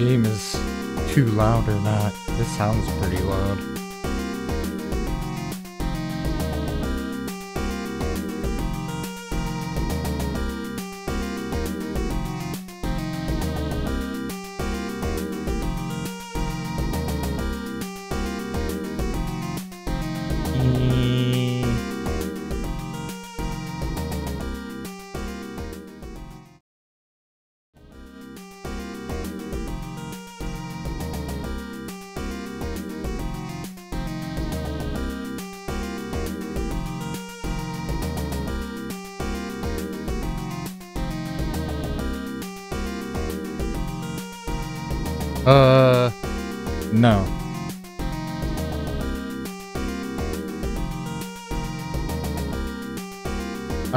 Game is too loud or not. This sounds pretty loud.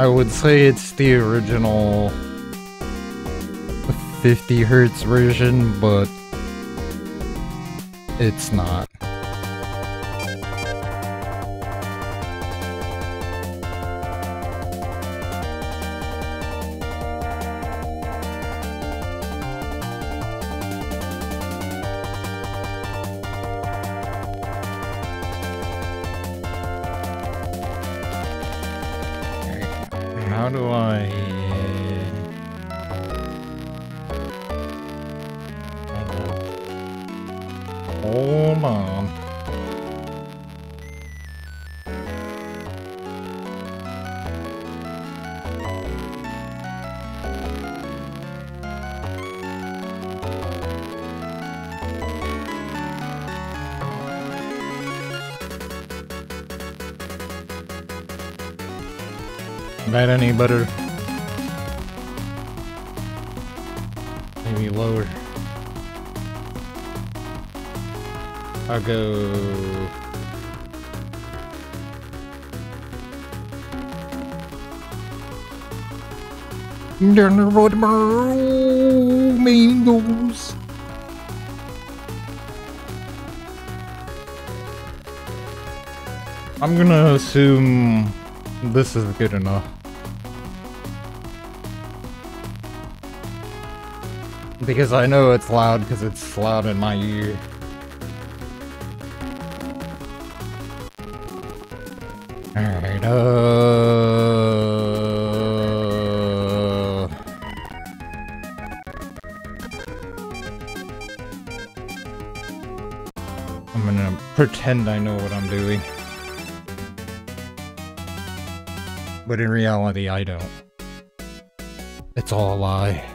I would say it's the original 50 hertz version, but it's not. Any better? Maybe lower. I'll go. Down the road, mangoes. I'm gonna assume this is good enough. Because I know it's loud because it's loud in my ear. Alright, uh... I'm gonna pretend I know what I'm doing. But in reality, I don't. It's all a lie.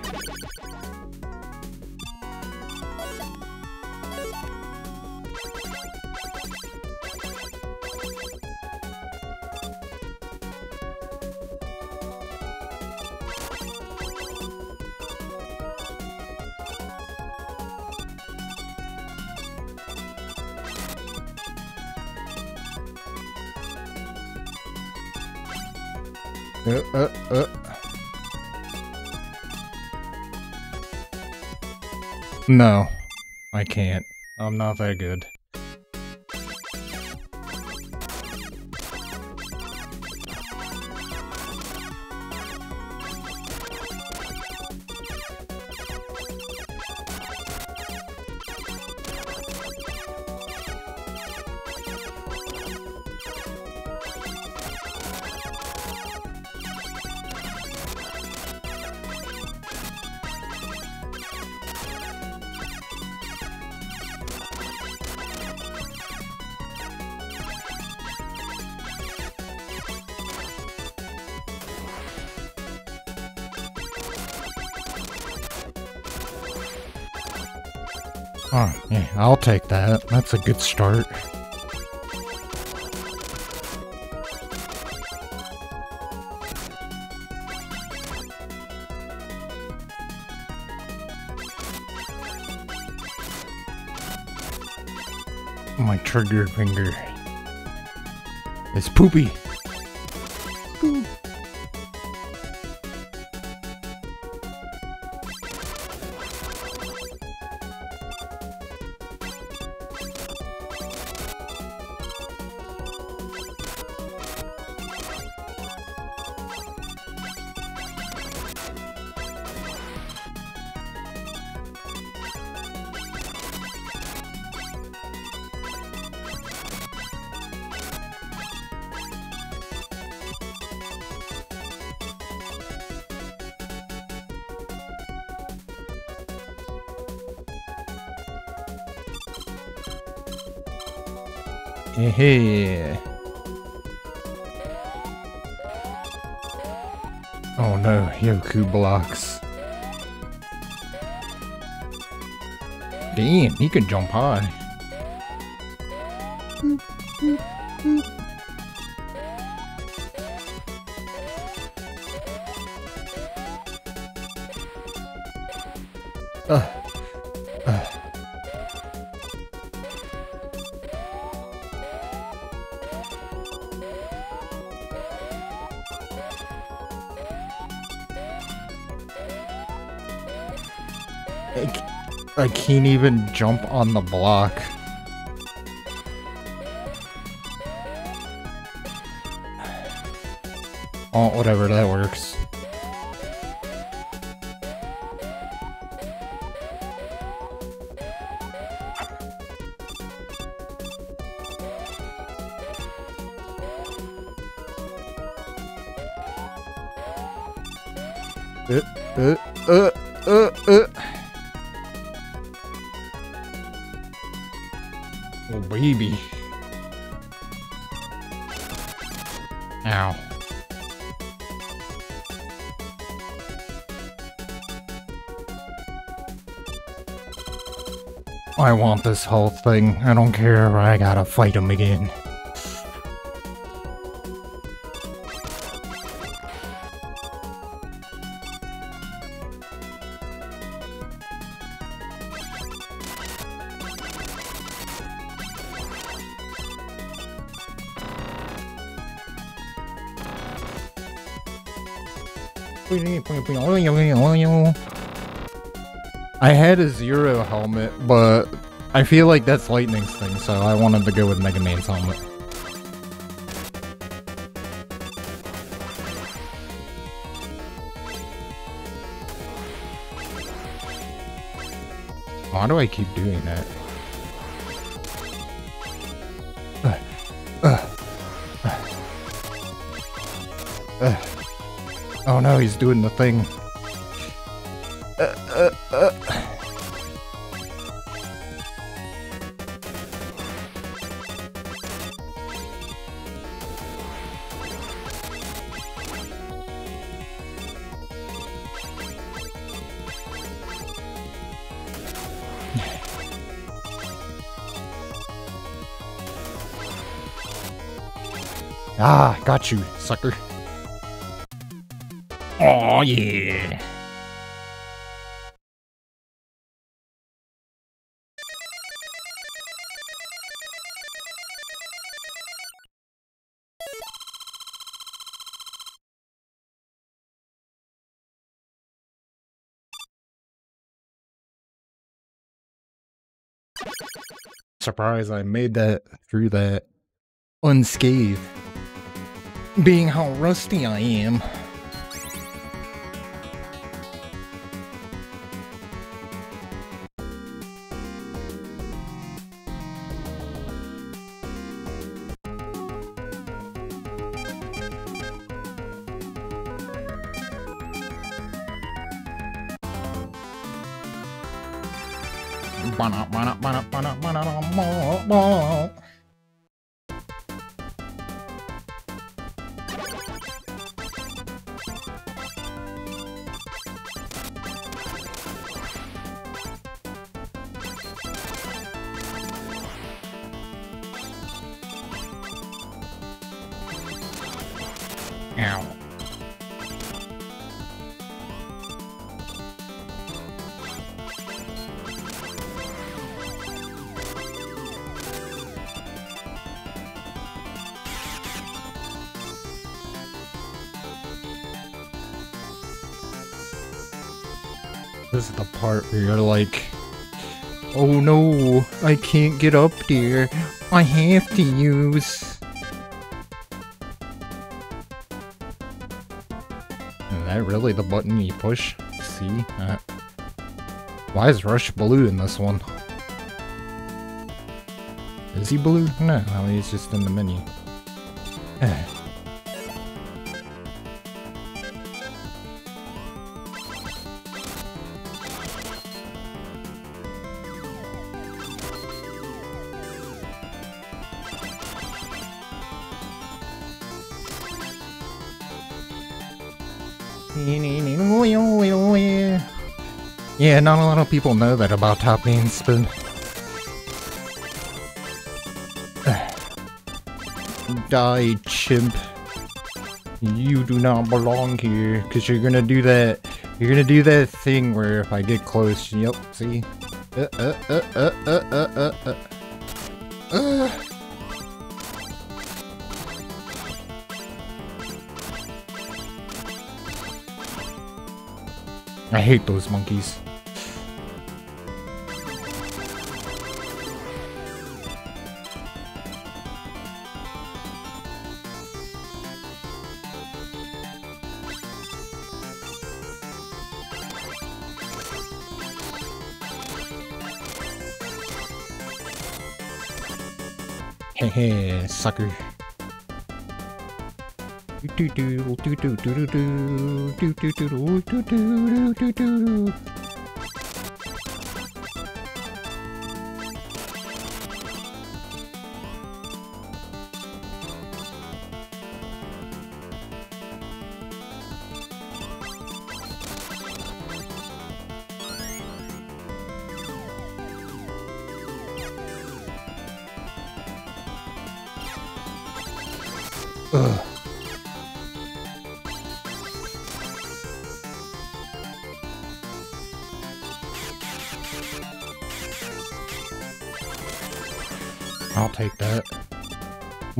Uh, uh, uh. No, I can't. I'm not that good. That's a good start. My trigger finger is poopy. He can jump high. Can't even jump on the block. Oh, whatever, that works. This whole thing. I don't care. I gotta fight him again. Feel like that's Lightning's thing, so I wanted to go with Mega Man's helmet. Why do I keep doing that? Uh, uh, uh, oh no, he's doing the thing. Got you, sucker. Oh yeah. Surprise, I made that through that unscathed. Being how rusty I am. Can't get up there. I have to use. Is that really the button you push? See? Uh, why is Rush blue in this one? Is he blue? No, he's just in the menu. Yeah, not a lot of people know that about Top Bean Spin. Die, chimp. You do not belong here, because you're gonna do that, you're gonna do that thing where if I get close, yep, see? Uh, uh, uh, uh, uh, uh, uh. uh. I hate those monkeys. Sucker. Do do do do do do do do do do do do do do do do.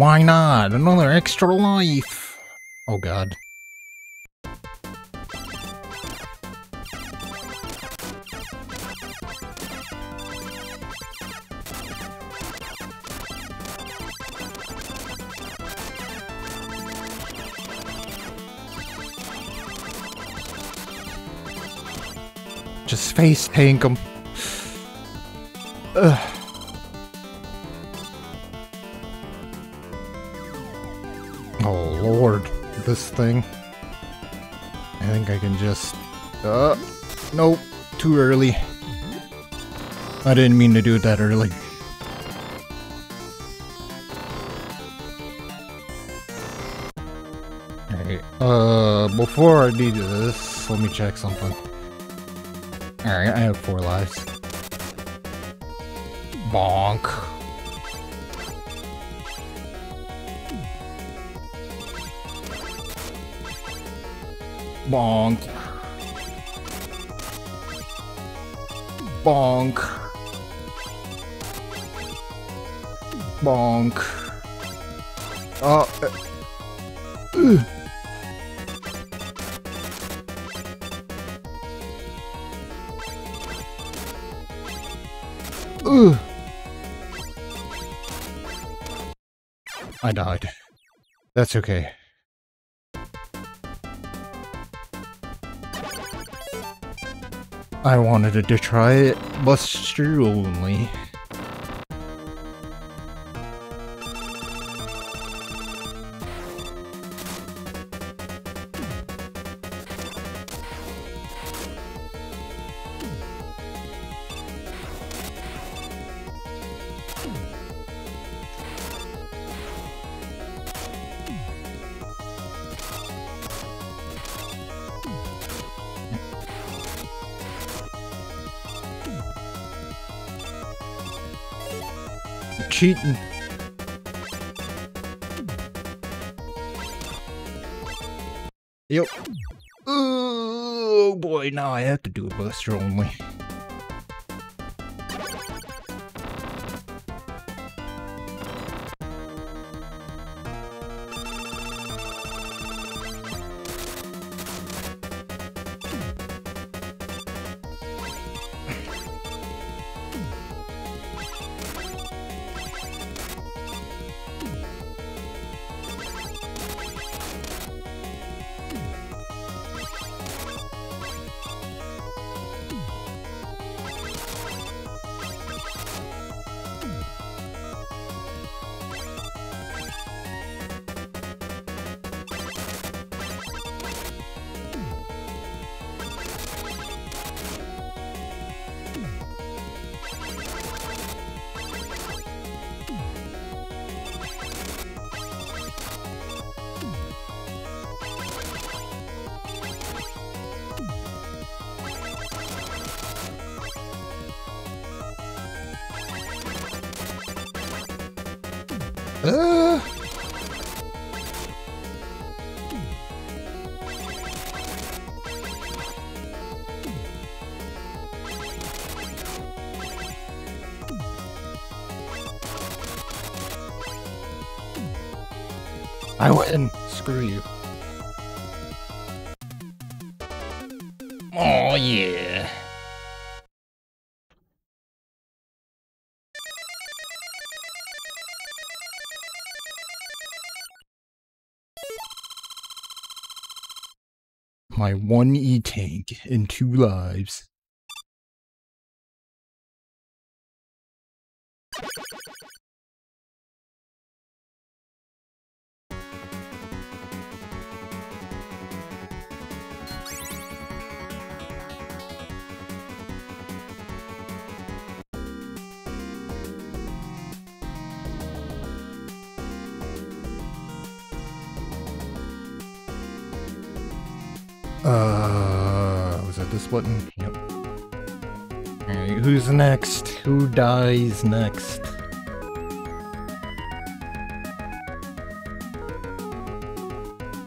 Why not? Another extra life! Oh god. Just face tank him. Um, Ugh. Thing. I think I can just... Uh, nope, too early. I didn't mean to do it that early. Alright, uh, before I do this, let me check something. Alright, I have four lives. Bonk. Bonk. Bonk. Bonk. Oh. Uh. Ugh. I died. That's okay. I wanted to try it, Buster only. Cheating. Yep. Oh boy, now I have to do a buster only. my one e tank in two lives. Dies next?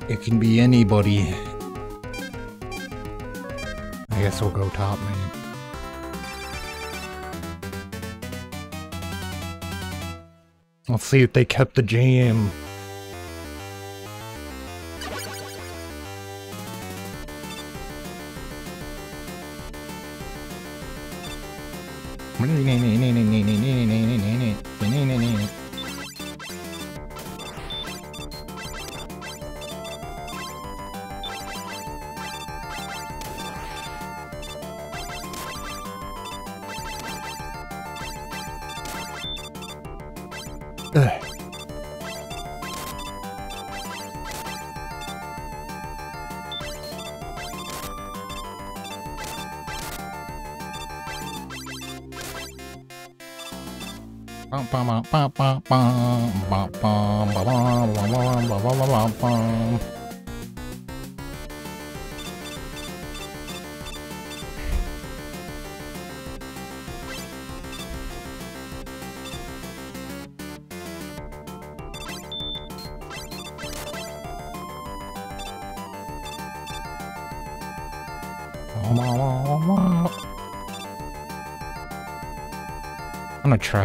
It can be anybody. I guess we'll go top man. Let's see if they kept the jam.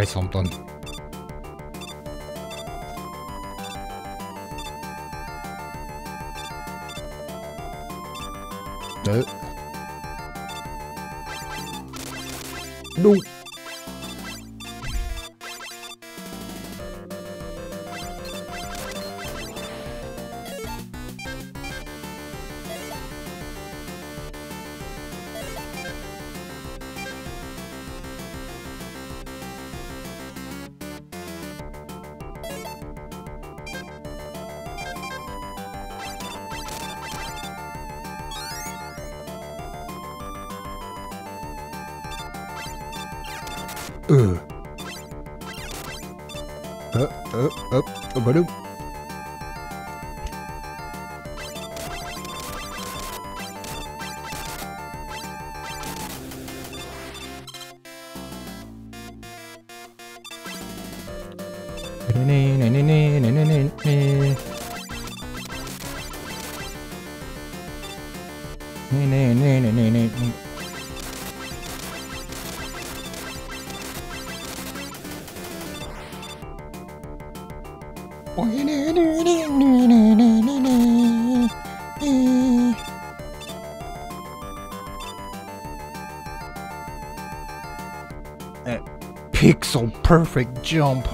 Something. No. No. Uh. No. Uh, uh, up, uh, ba-doop. Perfect jump.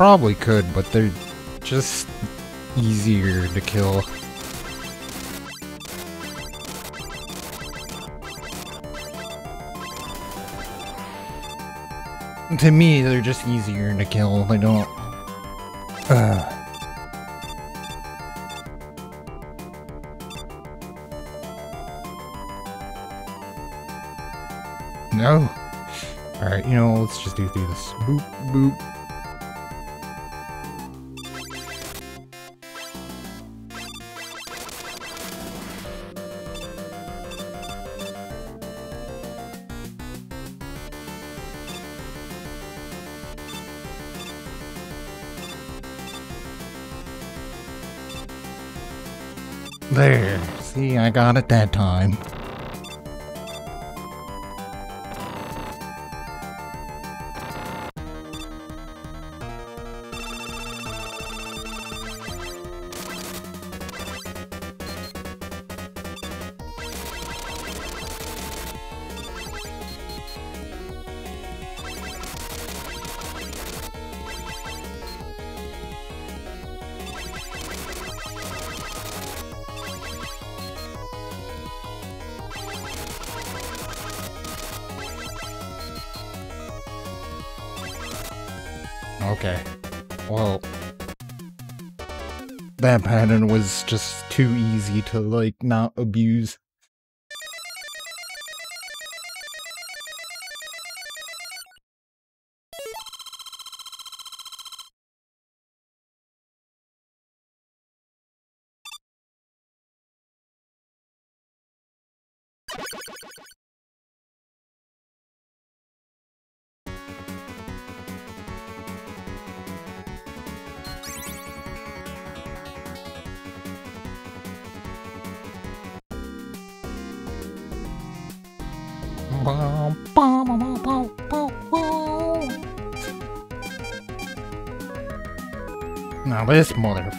Probably could, but they're just easier to kill. To me, they're just easier to kill. They don't... Ugh. No. Alright, you know, let's just do through this. Boop, boop. I got it that time. Easy to, like, not abuse.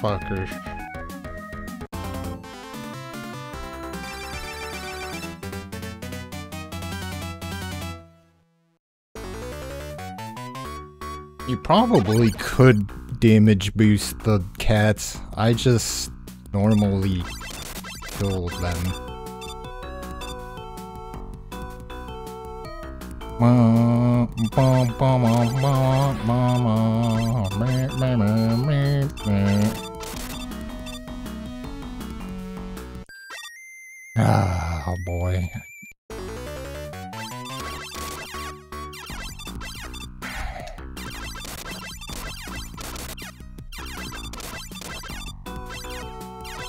This motherfucker. You probably could damage boost the cats. I just normally kill them. Ah.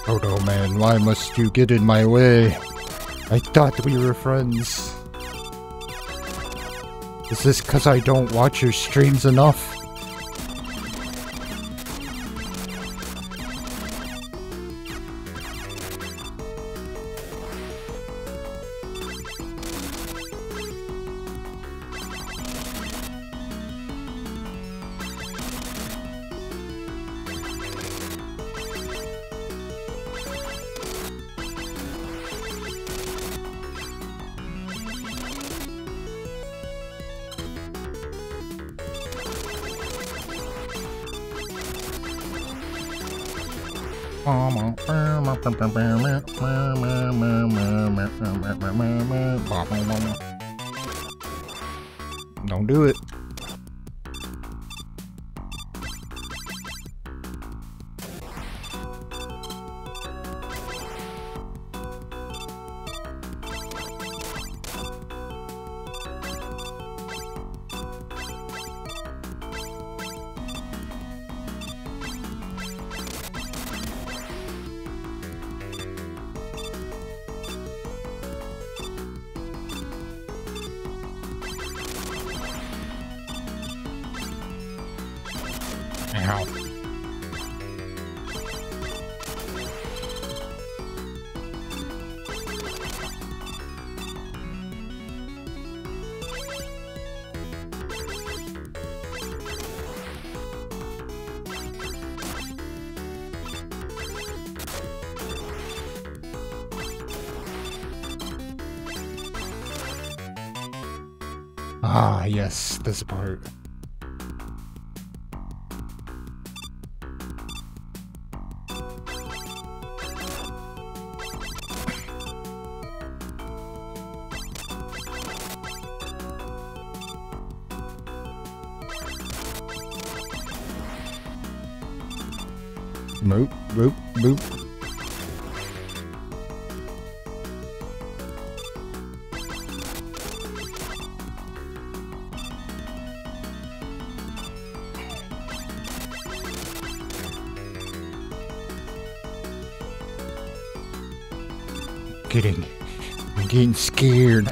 Oh no, man, why must you get in my way? I thought we were friends. Is this because I don't watch your streams enough? Don't do it. Getting scared.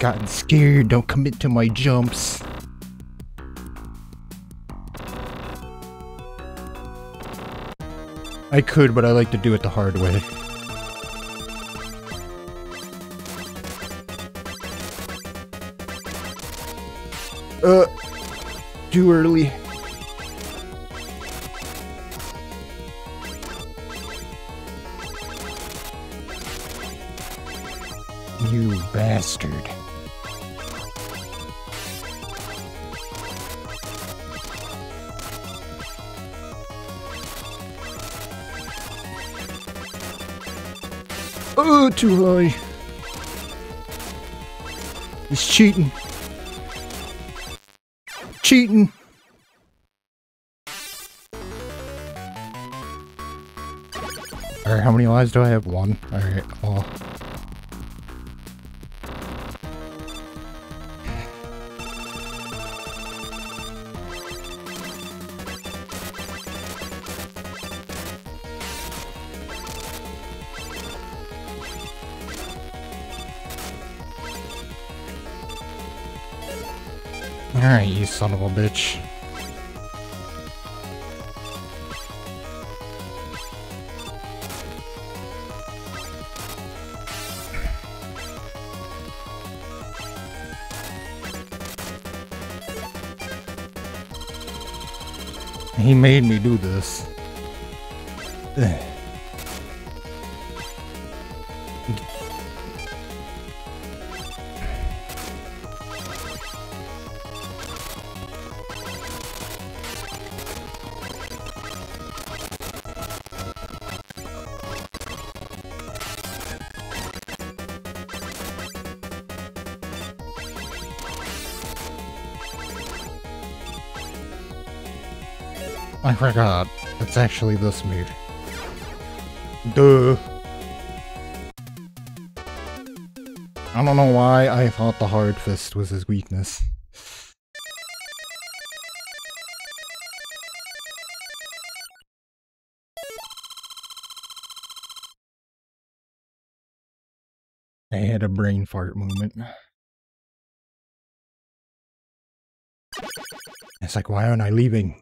Gotten scared, don't commit to my jumps. I could, but I like to do it the hard way. Uh, too early. You bastard. Oh, too high. He's cheating. Cheating. Alright, how many lives do I have? One. Alright, well. Son of a bitch. He made me do this. Forgot. It's actually this mood. Duh. I don't know why I thought the hard fist was his weakness. I had a brain fart moment. It's like, why aren't I leaving?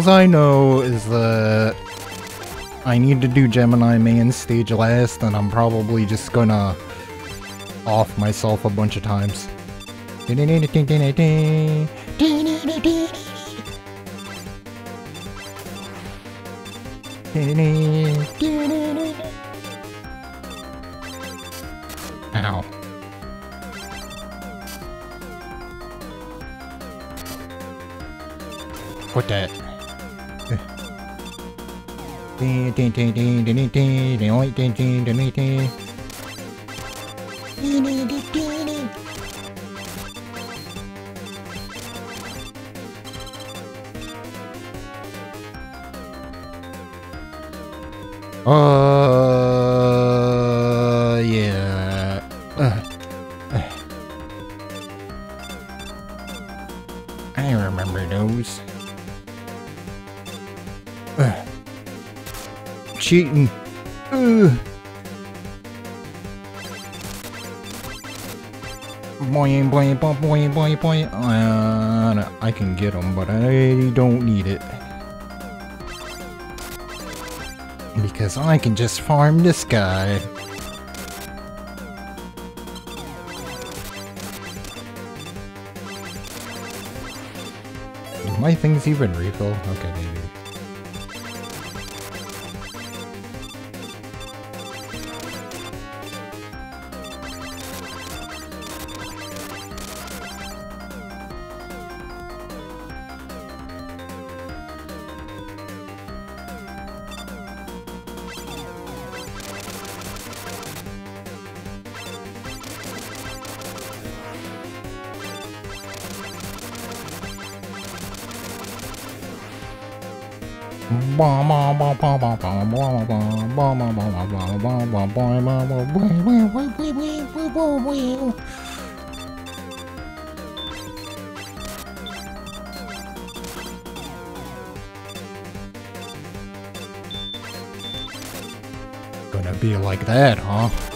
Alls I know is that I need to do Gemini Man stage last, and I'm probably just gonna off myself a bunch of times. get them, but I don't need it. Because I can just farm this guy. My things even refill? Okay, maybe. Gonna be like that, huh?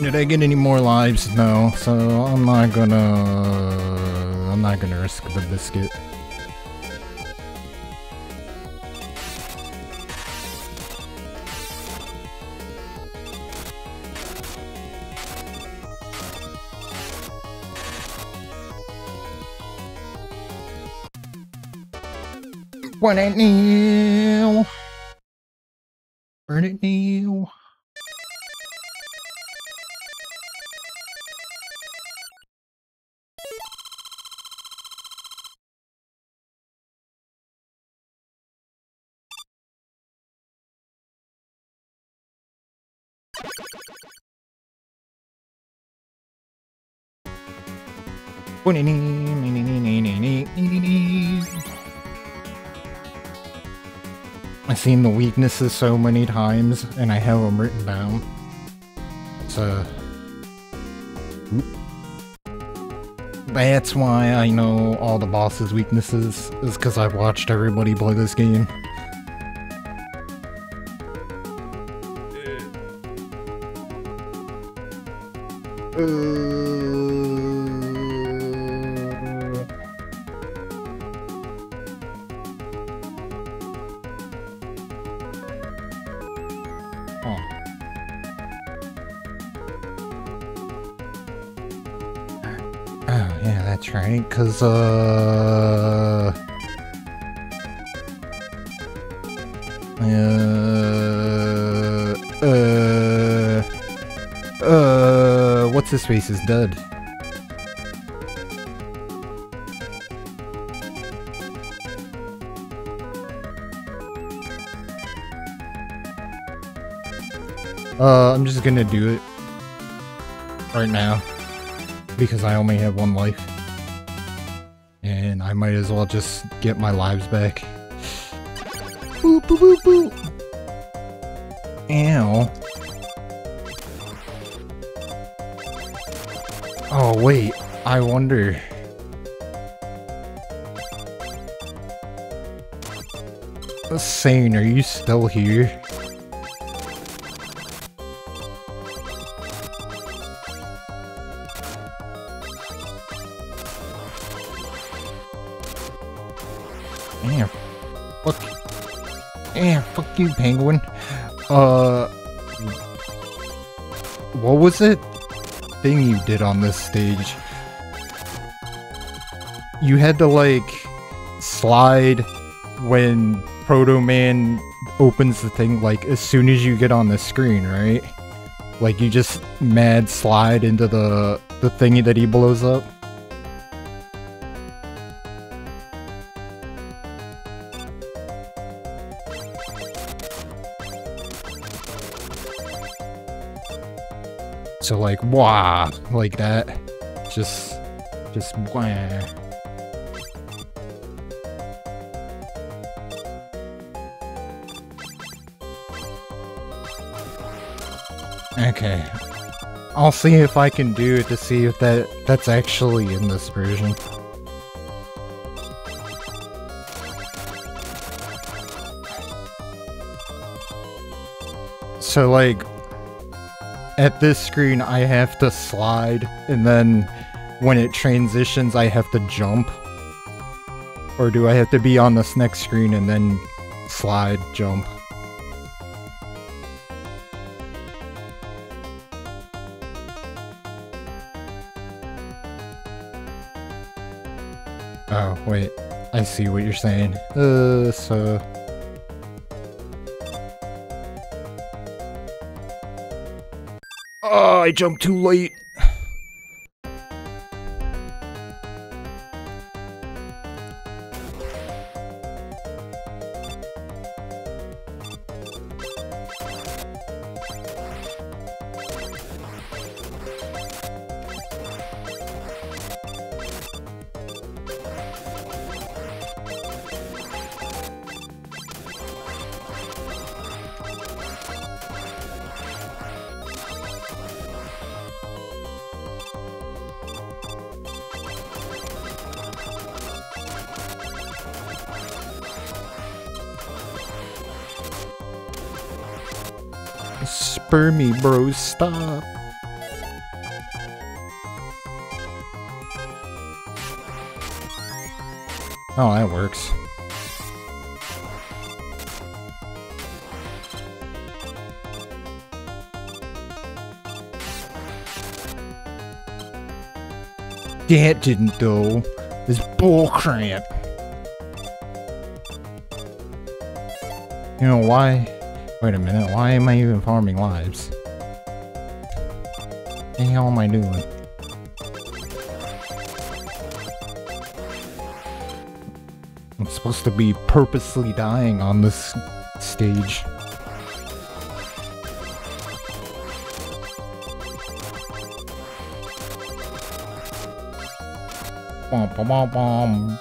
Did I get any more lives? No, so I'm not gonna... I'm not gonna risk the biscuit. Burn it now! Burn it now! I've weaknesses so many times, and I have them written down. So... That's why I know all the boss's weaknesses, is because I've watched everybody play this game. Uh... right, cause, uh... Uh... Uh... Uh... What's his face is dead. Uh, I'm just gonna do it right now because I only have one life. I might as well just get my lives back. Boop, boop, boop, boop. Ow. Oh, wait. I wonder. Sane, are you still here? Penguin. Uh, what was it thing you did on this stage? You had to like slide when Proto Man opens the thing like as soon as you get on the screen, right? Like you just mad slide into the the thingy that he blows up. So like wah like that. Just just wah. Okay. I'll see if I can do it to see if that that's actually in this version. So like at this screen I have to slide and then when it transitions I have to jump? Or do I have to be on this next screen and then slide, jump? Oh, wait. I see what you're saying. Uh, so... I jumped too late. Stop. Oh, that works. That didn't though. This bullcrap. You know why? Wait a minute, why am I even farming lives? The hell am I doing? I'm supposed to be purposely dying on this stage. Bum, bum, bum,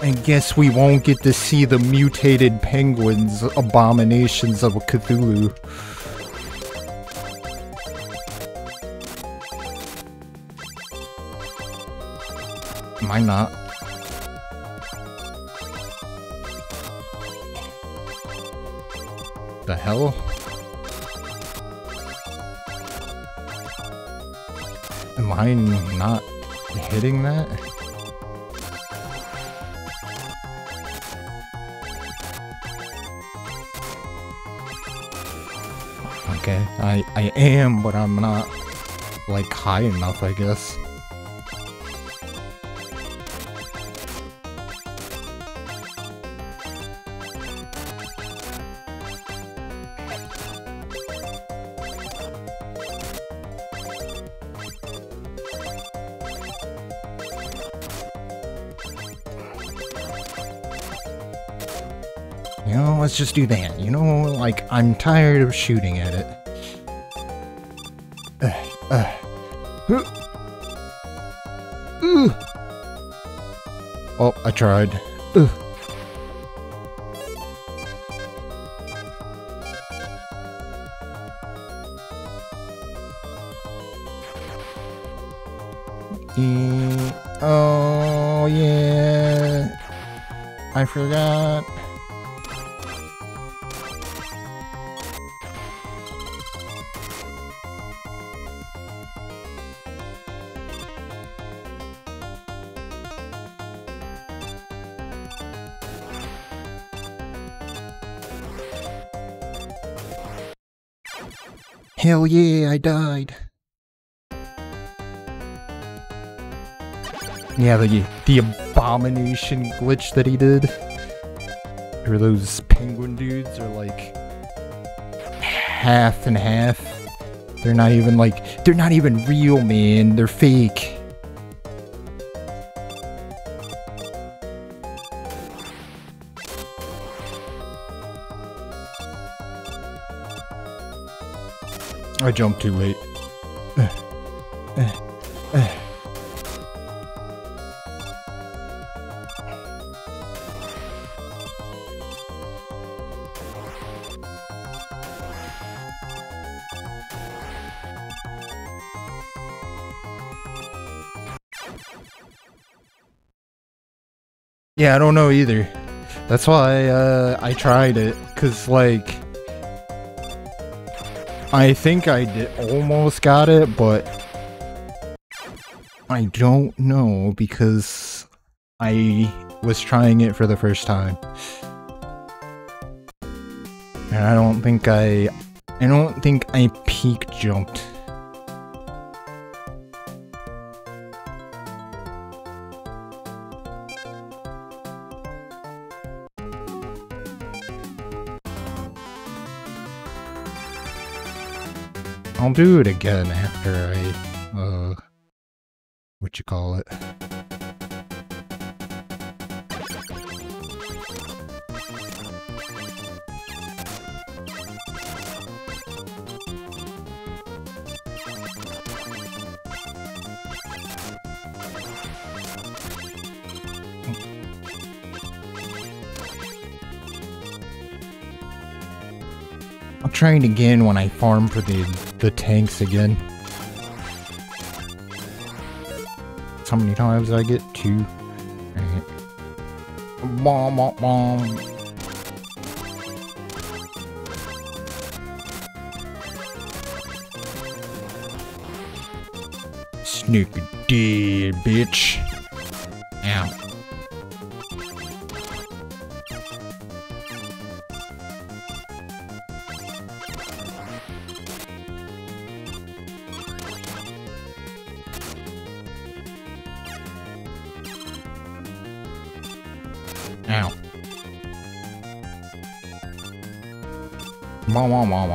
I guess we won't get to see the mutated penguins abominations of Cthulhu. Am I not? The hell? Am I not hitting that? I, I am, but I'm not, like, high enough, I guess. You know, let's just do that. You know, like, I'm tired of shooting at it. Tried. Ugh. Oh, yeah. I forgot. Yeah, I died. Yeah, the the abomination glitch that he did. Or those penguin dudes are like half and half. They're not even like they're not even real, man. They're fake. I jumped too late. Yeah, I don't know either. That's why uh, I tried it, cause like I think I did almost got it, but I don't know because I was trying it for the first time. And I don't think I I don't think I peak jumped. I'll do it again after I, uh, what you call it. I'll try it again when I farm for the the tanks again. How many times I get? Two. Right. Bomb, bomb. Sneaky dead, bitch.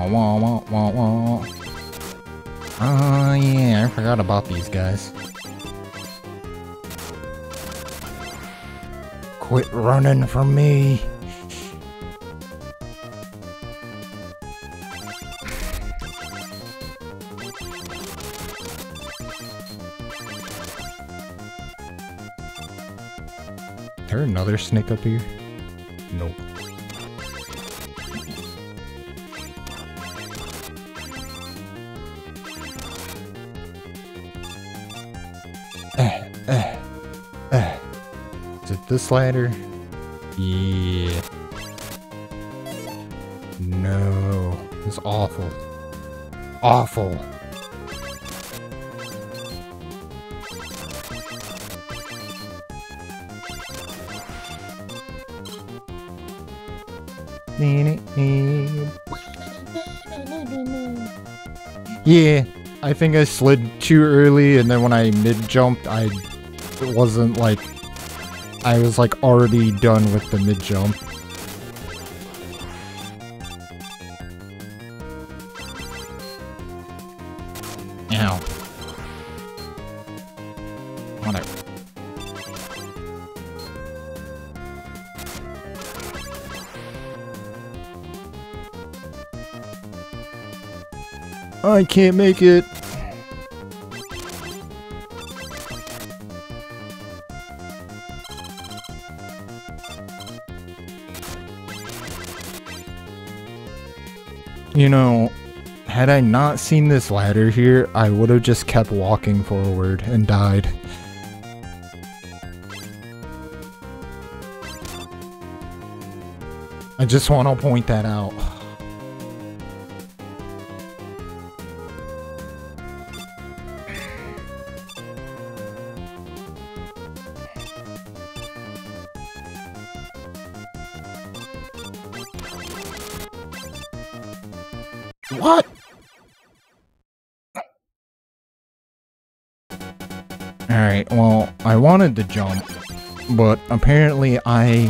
Wah, wah, wah, wah. Oh yeah, I forgot about these guys. Quit running from me. Is there another snake up here? Nope. This ladder? Yeah. No. It's awful. Awful. Yeah, I think I slid too early, and then when I mid-jumped, I it wasn't like... I was like already done with the mid jump. Ow. Whatever. I can't make it. You know, had I not seen this ladder here, I would have just kept walking forward and died. I just want to point that out. Wanted to jump, but apparently I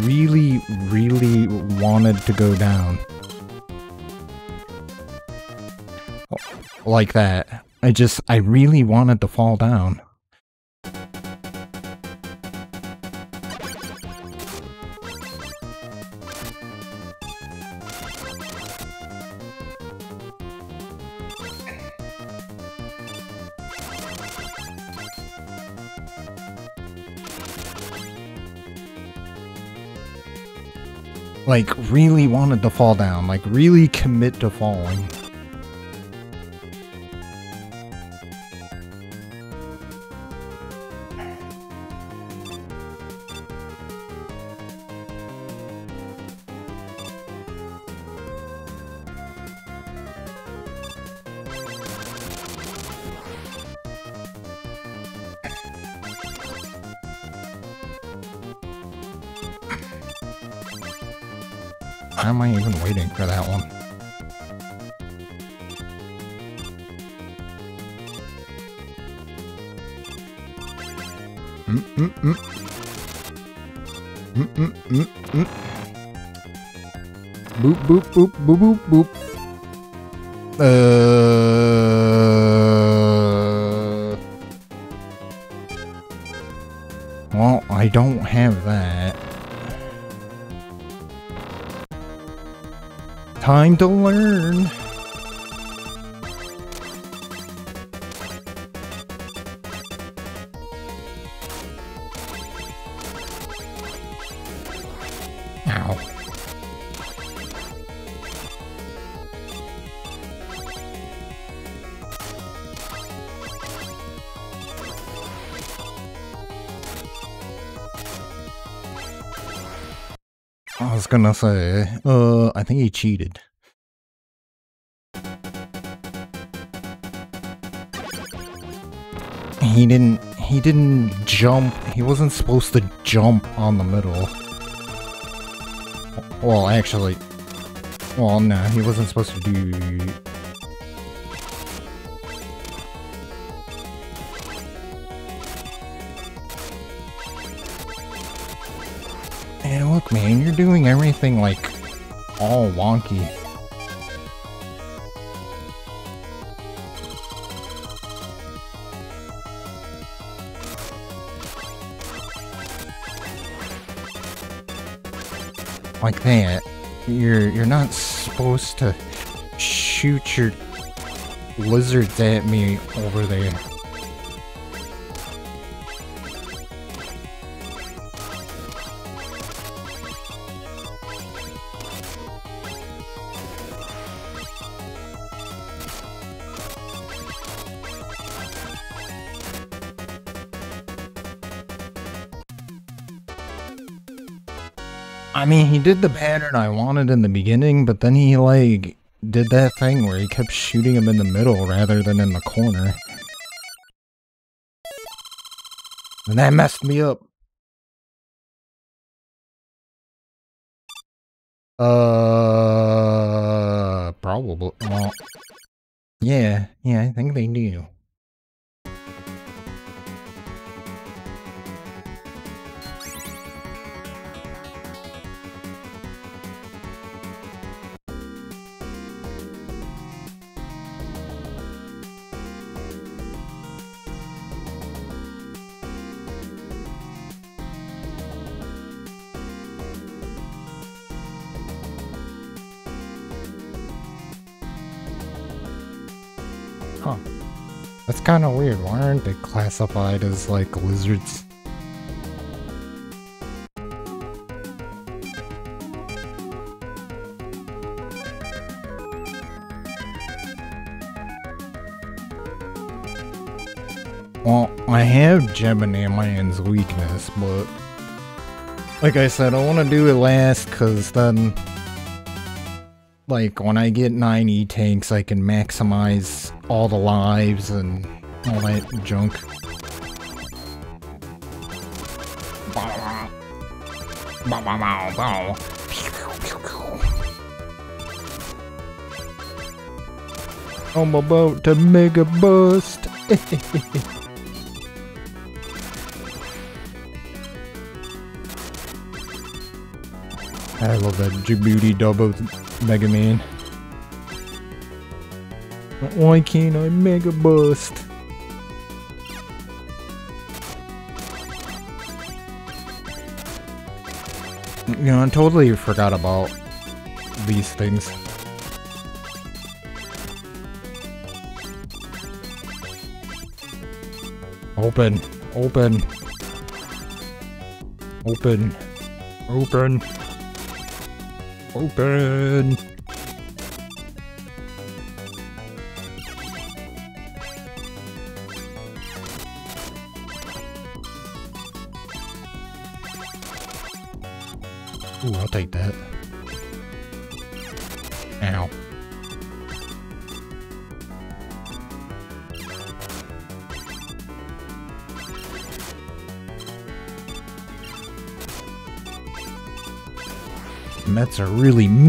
really, really wanted to go down. Like that. I just, I really wanted to fall down. Like really wanted to fall down, like really commit to falling. Boop boop boop boop boop. Uh. Well, I don't have that. Time to learn. Gonna say, uh, I think he cheated. He didn't, he didn't jump, he wasn't supposed to jump on the middle. Well, actually, well, no, he wasn't supposed to do... Man, you're doing everything, like, all wonky. Like that. You're, you're not supposed to shoot your lizards at me over there. I mean, he did the pattern I wanted in the beginning, but then he, like, did that thing where he kept shooting him in the middle rather than in the corner. And that messed me up. Uh, probably. Well, yeah, yeah, I think they do. Kind of weird. Why aren't they classified as like lizards? Well, I have Gemini Man's weakness, but like I said, I want to do it last because then, like, when I get 90 tanks, I can maximize all the lives and all that junk. I'm about to mega bust. I love that Djibouti double Mega Man. Why can't I Mega Bust? You know, I totally forgot about these things. Open, open, open, open. Open!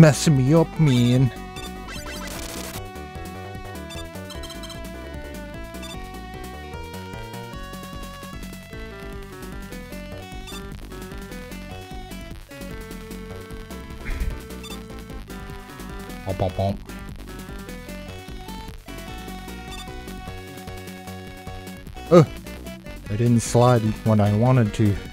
Messing me up, man. Oh, I didn't slide when I wanted to.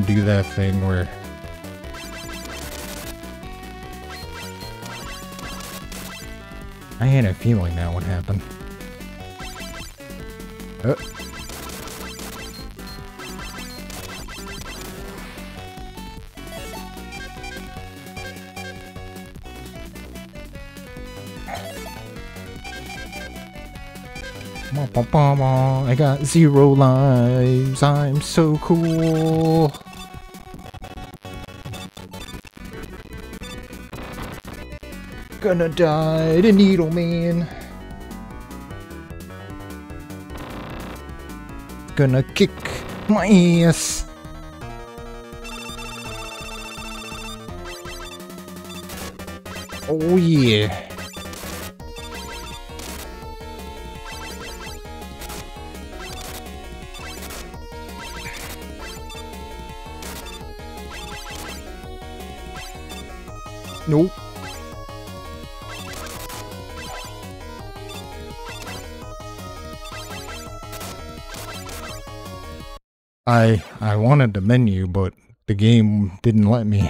Do that thing where... I had a feeling that would happen. Oh. I got zero lives. I'm so cool. Gonna die to Needle Man. Gonna kick my ass. Oh yeah. I I wanted the menu, but the game didn't let me.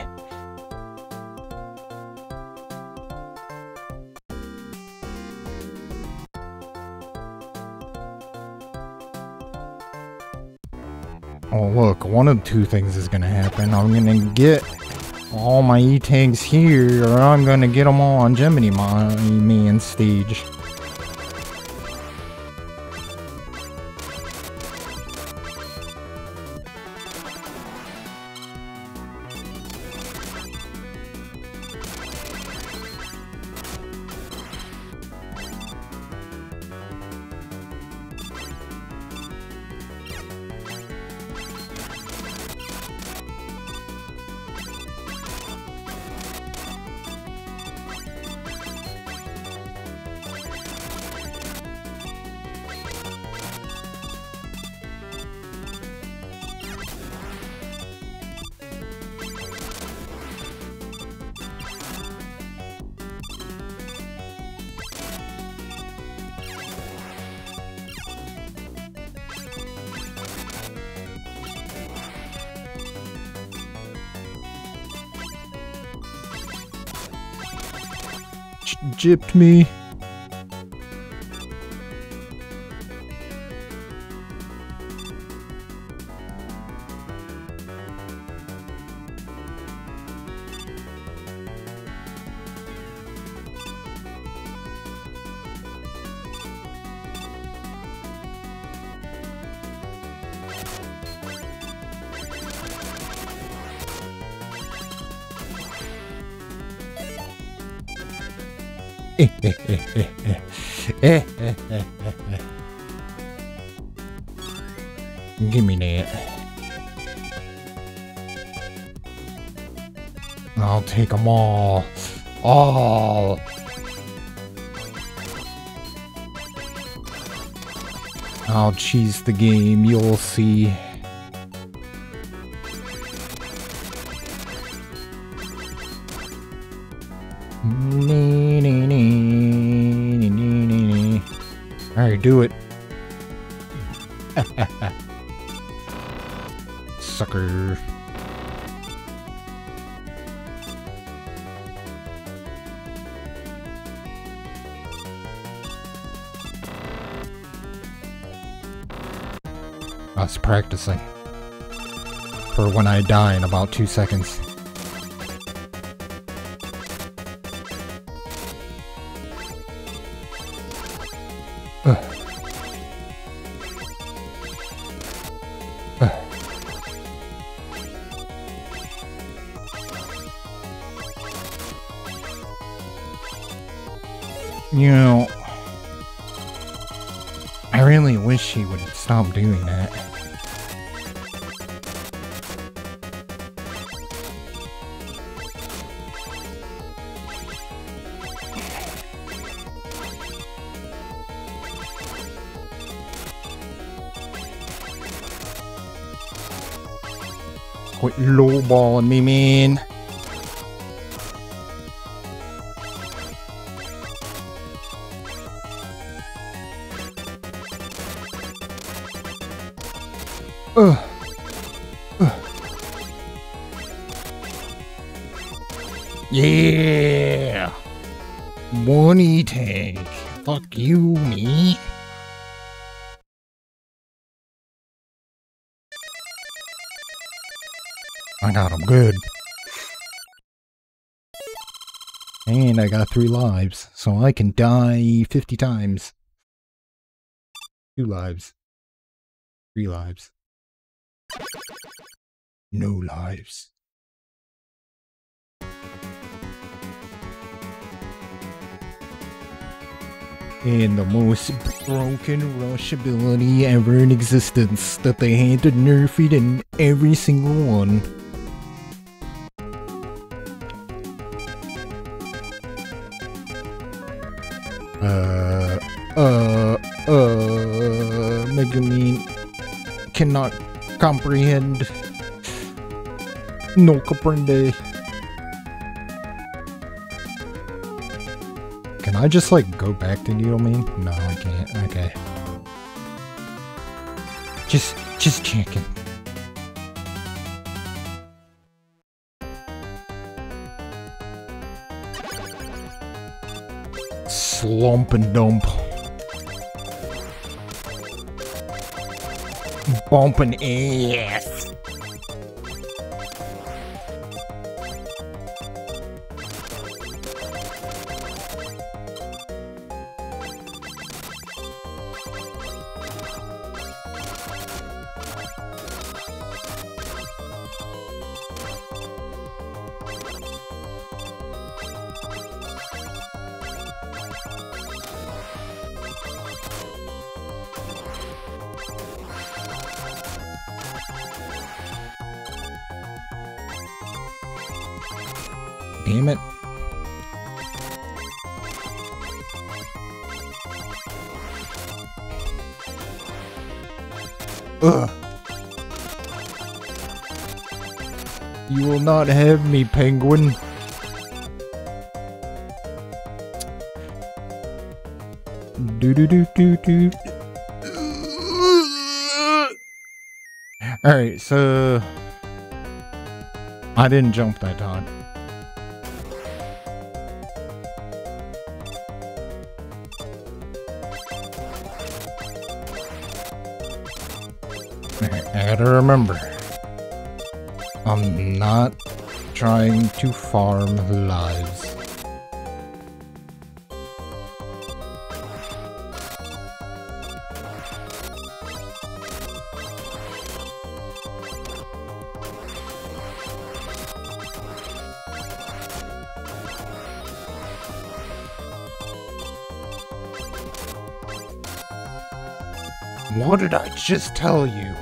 Oh look, one of two things is gonna happen. I'm gonna get all my E-tanks here, or I'm gonna get them all on Gemini Man stage. Gypped me. Take them all. All. I'll cheese the game, you'll see. Alright, do it. Sucker. Practicing. For when I die in about two seconds. Quit lowballing me, man. Three lives, so I can die 50 times. Two lives. Three lives. No lives. And the most broken rush ability ever in existence that they had to nerf it in every single one. Cannot comprehend. No comprende. Can I just like go back to Needle Man? No, I can't. Okay. Just, just checking. Slump and dump. Bumping ass. me, penguin. Do do do do do. Alright, so... I didn't jump that time. I gotta remember. I'm not trying to farm lives. What did I just tell you?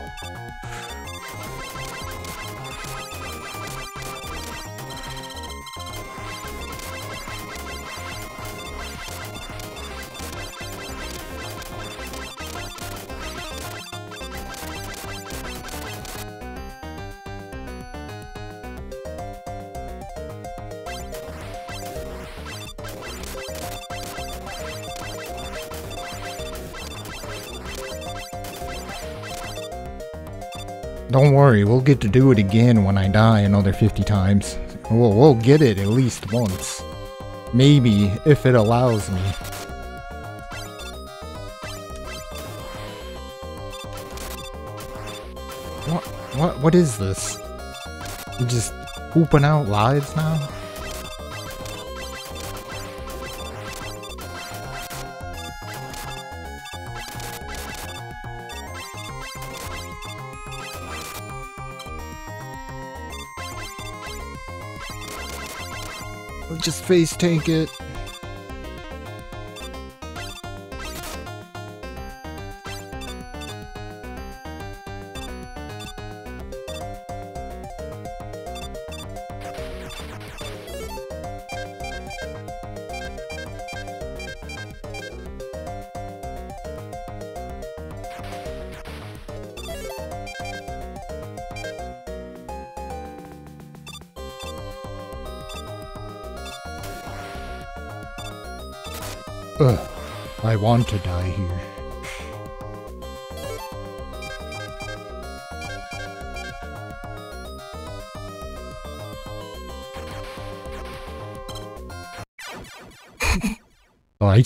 Worry, we'll get to do it again when I die another 50 times. We'll, we'll get it at least once. Maybe, if it allows me. What, what, what is this? You just pooping out lives now? Just face tank it.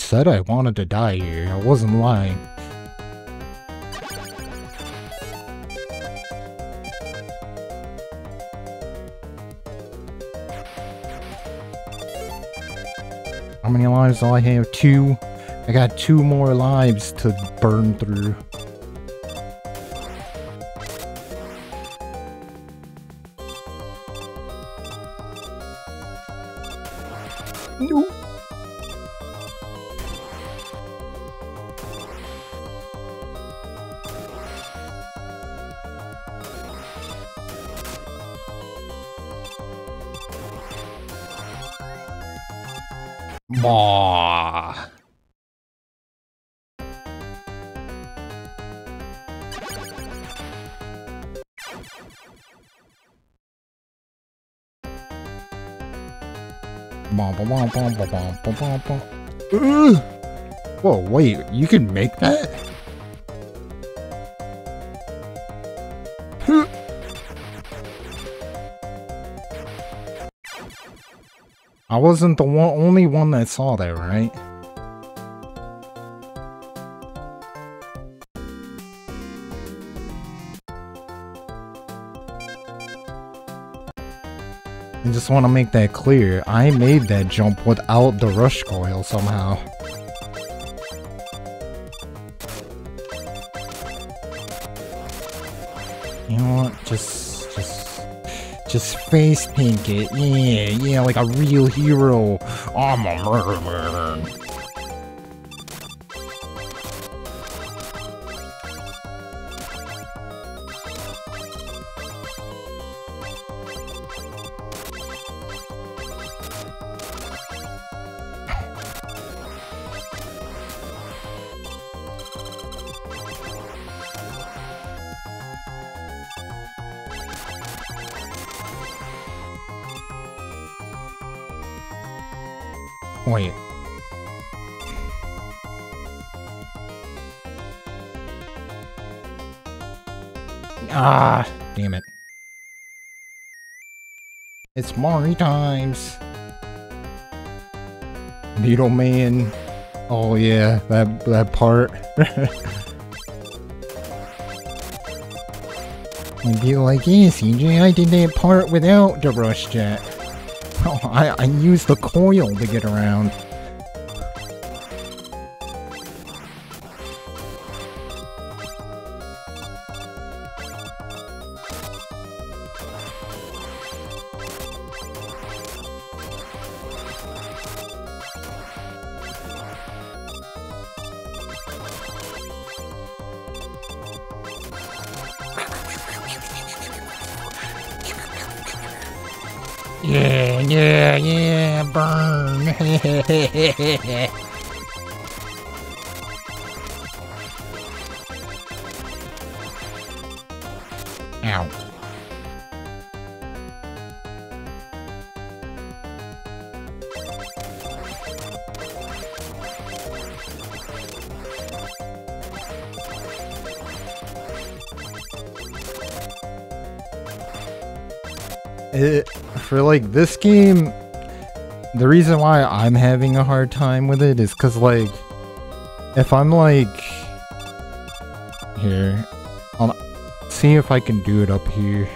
Said I wanted to die here. I wasn't lying. How many lives do I have? Two. I got two more lives to burn through. Whoa, wait, you can make that? I wasn't the one, only one that saw that, right? I just want to make that clear. I made that jump without the rush coil somehow. You know what? Just, just, just face pink it. Yeah, yeah, like a real hero. I'm a merman. Mari times. Needle Man. Oh yeah, that that part. And be like, yeah, CJ, I did that part without the rush jet. Oh, I, I used the coil to get around. Ow. It, for like this game, the reason why I'm having a hard time with it is because like, if I'm like, here, I'll see if I can do it up here.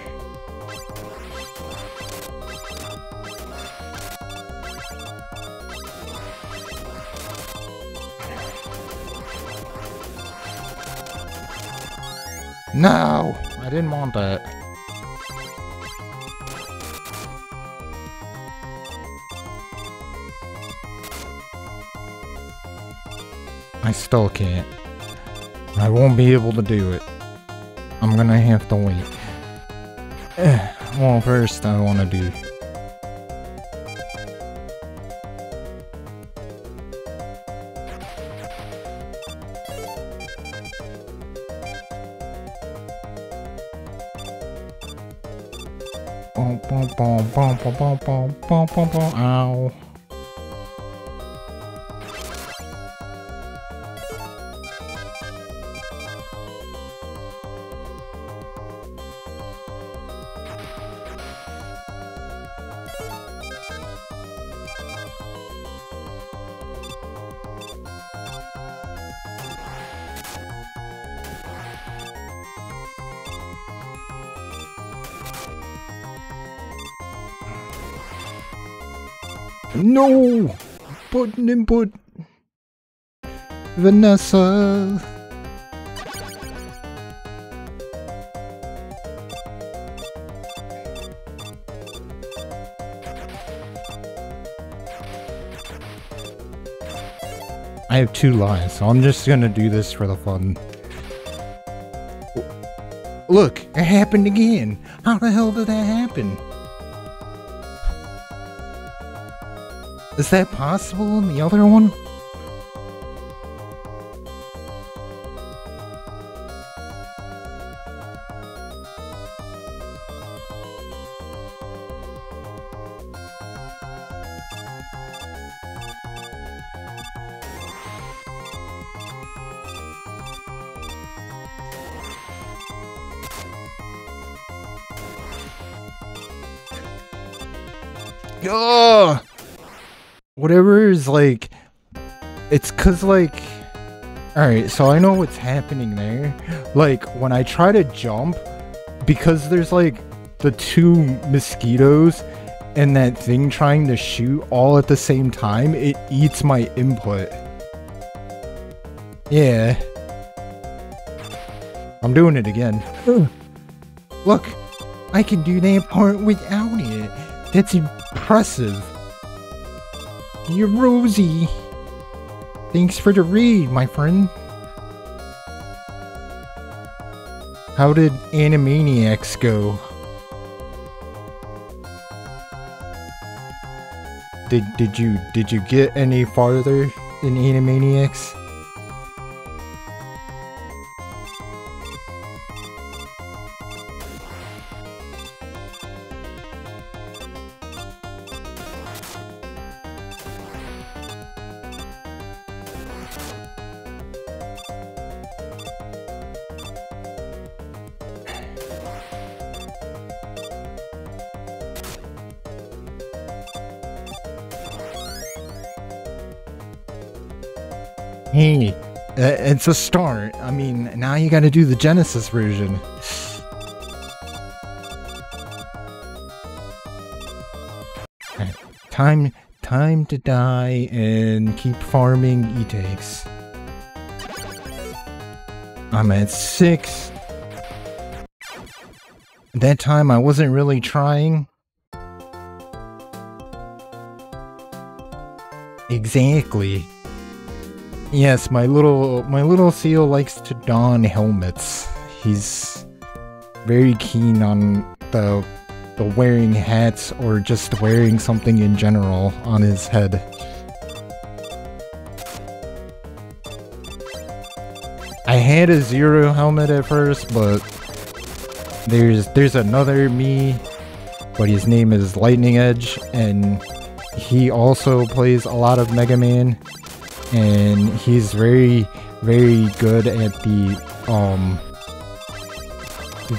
Able to do it. I'm gonna have to wait. well, first I want to do... Boom, Vanessa. I have two lives, so I'm just gonna do this for the fun. Look, it happened again. How the hell did that happen? Is that possible in the other one? Like, it's cause like, alright, so I know what's happening there. Like, when I try to jump, because there's like the two mosquitoes and that thing trying to shoot all at the same time, it eats my input. Yeah. I'm doing it again. Look, I can do that part without it. That's impressive. You're Rosie. Thanks for the read, my friend. How did Animaniacs go? Did did you did you get any farther in Animaniacs? it's a start. I mean, now you gotta do the Genesis version. Time, time to die and keep farming E-tanks. I'm at six. That time I wasn't really trying. Exactly. Yes, my little my little seal likes to don helmets. He's very keen on the the wearing hats or just wearing something in general on his head. I had a zero helmet at first, but there's there's another me, but his name is Lightning Edge, and he also plays a lot of Mega Man, and he's very very good at the um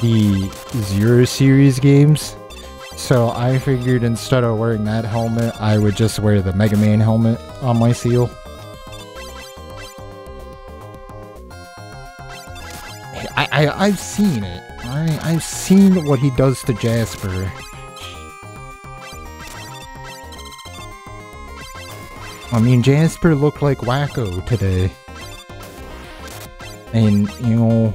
the Zero series games. So I figured instead of wearing that helmet, I would just wear the Mega Man helmet on my seal. I, I, I've seen it, alright? I've seen what he does to Jasper. I mean, Jasper looked like Wacko today. And, you know,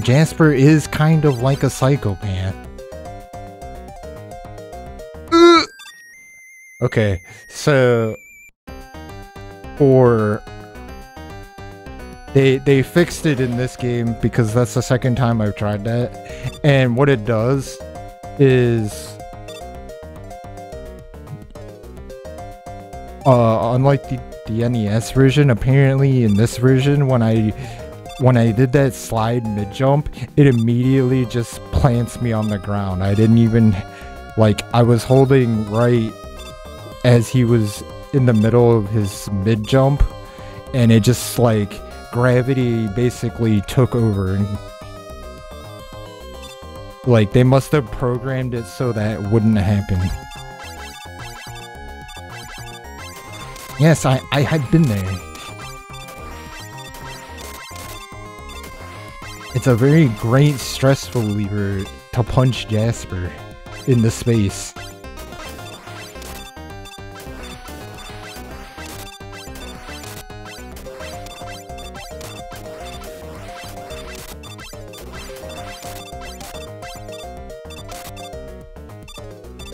Jasper is kind of like a psychopath. Okay, so Or... they they fixed it in this game because that's the second time I've tried that. And what it does is uh unlike the, the NES version, apparently in this version when I when I did that slide mid jump, it immediately just plants me on the ground. I didn't even, like, I was holding right as he was in the middle of his mid jump, and it just, like, gravity basically took over. And, like, they must have programmed it so that wouldn't happen. Yes, I, I had been there. It's a very great stress reliever to punch Jasper in the space.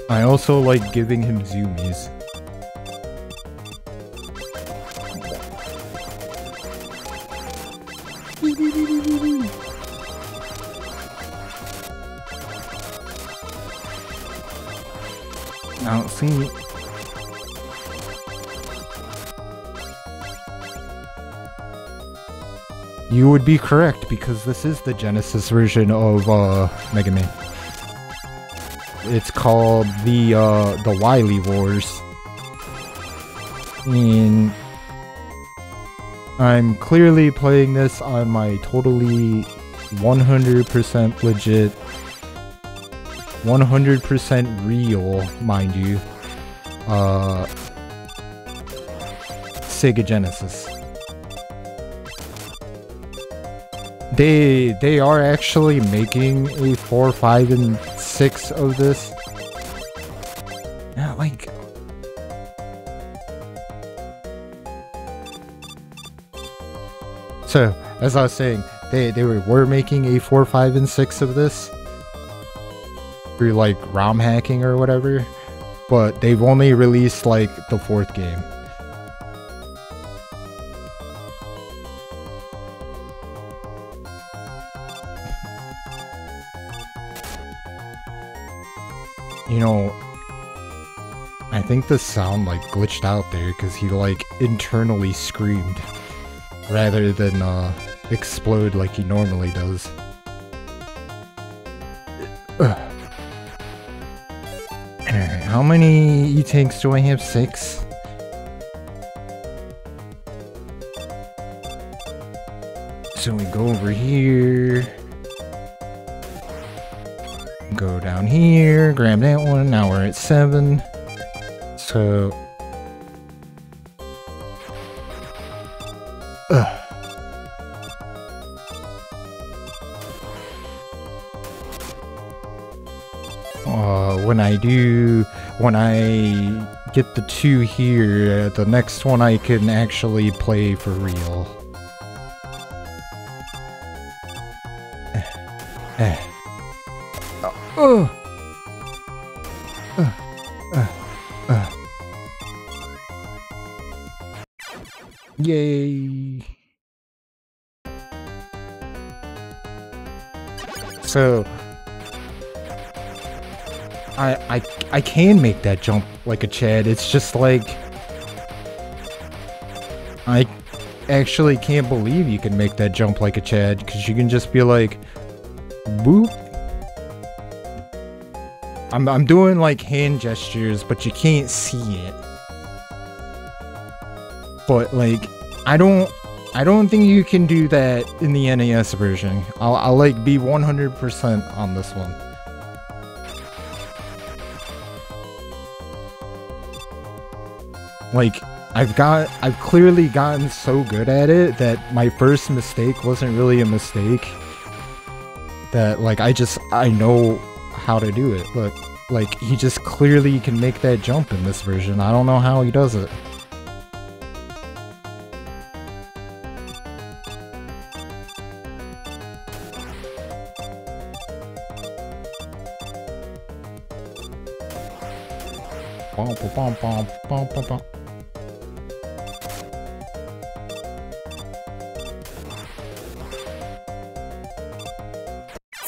I also like giving him zoomies. You would be correct, because this is the Genesis version of uh, Mega Man. It's called the uh, the Wily Wars. And I'm clearly playing this on my totally 100% legit 100% real, mind you, uh, Sega Genesis. They they are actually making a 4, 5, and 6 of this. Yeah, like... So, as I was saying, they, they were, were making a 4, 5, and 6 of this through like ROM hacking or whatever, but they've only released like the fourth game. You know, I think the sound like glitched out there because he like internally screamed rather than uh, explode like he normally does. How many E-tanks do I have? Six? So we go over here. Go down here, grab that one. Now we're at seven. So... Ugh. uh, when I do, when I get the two here, the next one I can actually play for real. Oh. Uh, uh, uh. Yay. So I can make that jump like a Chad. It's just like I actually can't believe you can make that jump like a Chad because you can just be like boop. I'm I'm doing like hand gestures, but you can't see it. But like I don't I don't think you can do that in the NES version. I'll, I'll like be 100% on this one. Like, I've got, I've clearly gotten so good at it that my first mistake wasn't really a mistake. That, like, I just, I know how to do it. Look, like, he just clearly can make that jump in this version. I don't know how he does it. Bum, bum, bum,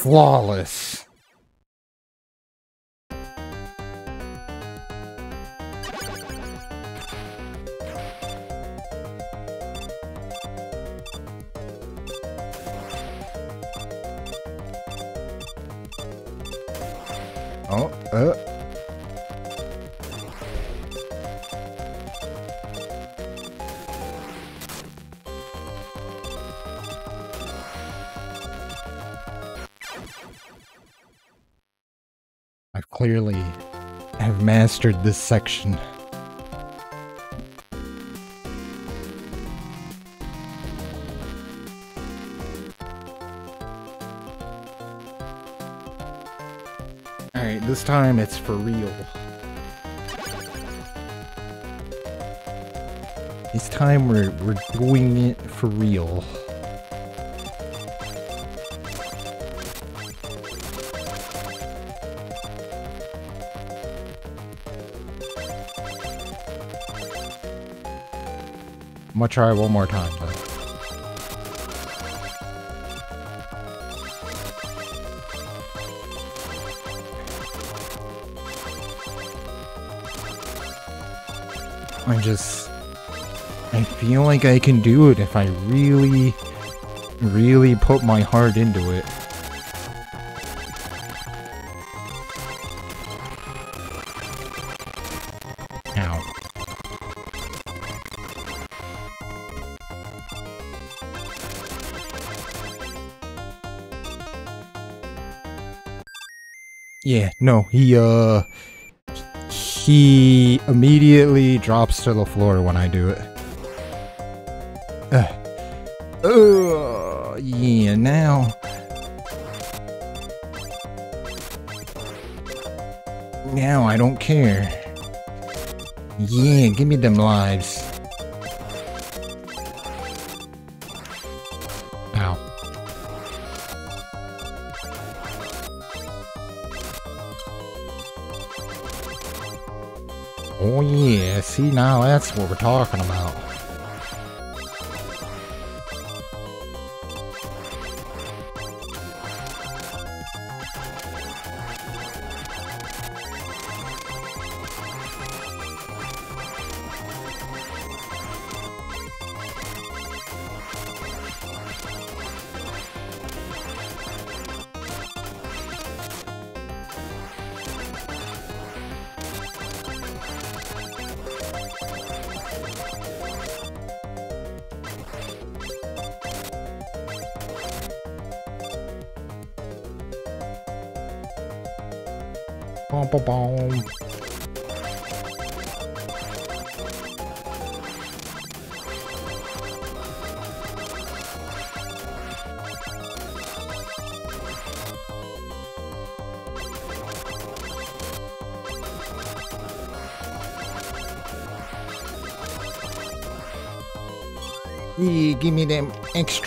Flawless. Mastered this section. Alright, this time it's for real. This time we're, we're doing it for real. I'm gonna try one more time. I just... I feel like I can do it if I really, really put my heart into it. No, he, uh... He immediately drops to the floor when I do it. Uh, uh, yeah, now... Now I don't care. Yeah, give me them lives. Now that's what we're talking about.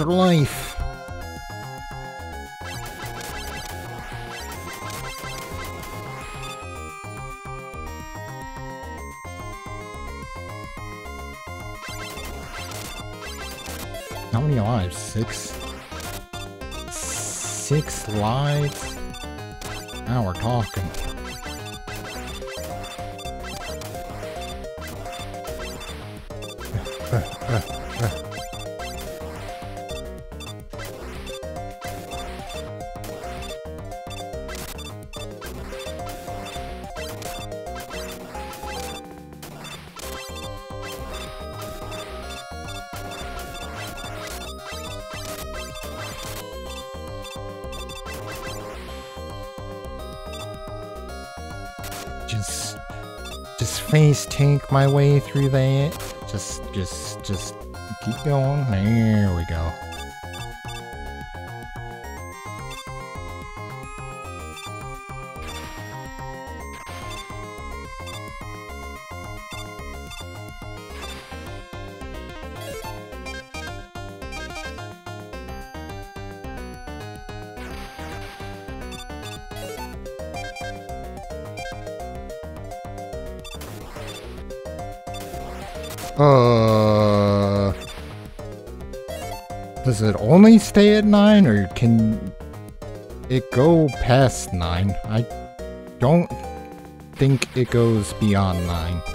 Extra my way through that. Just just just keep going. There we go. Only stay at 9 or can it go past 9? I don't think it goes beyond 9.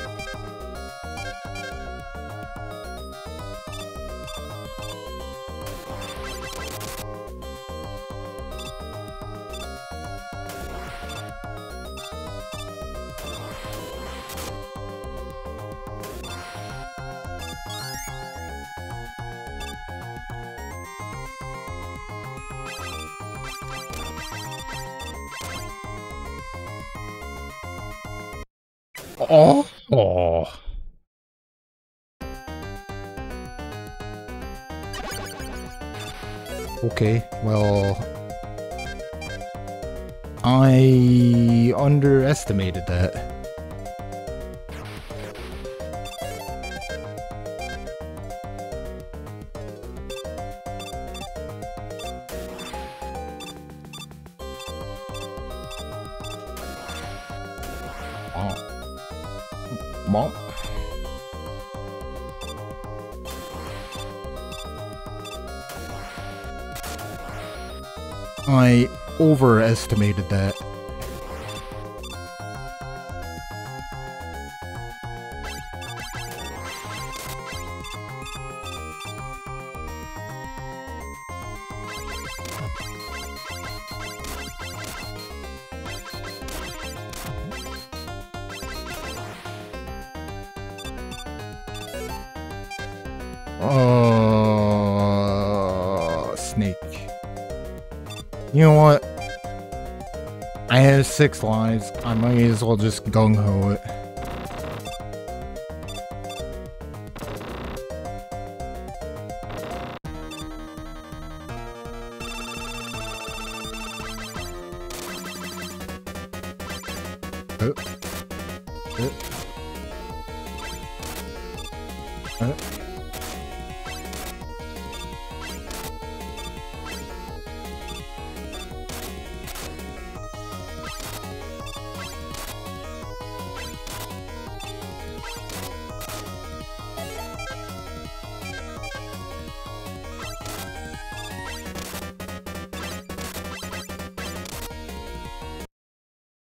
Six lives. I might as well just gung ho it.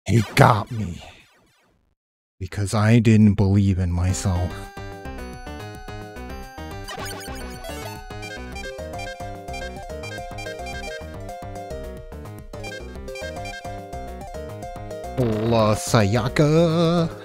He got me. Because I didn't believe in myself. Sayaka.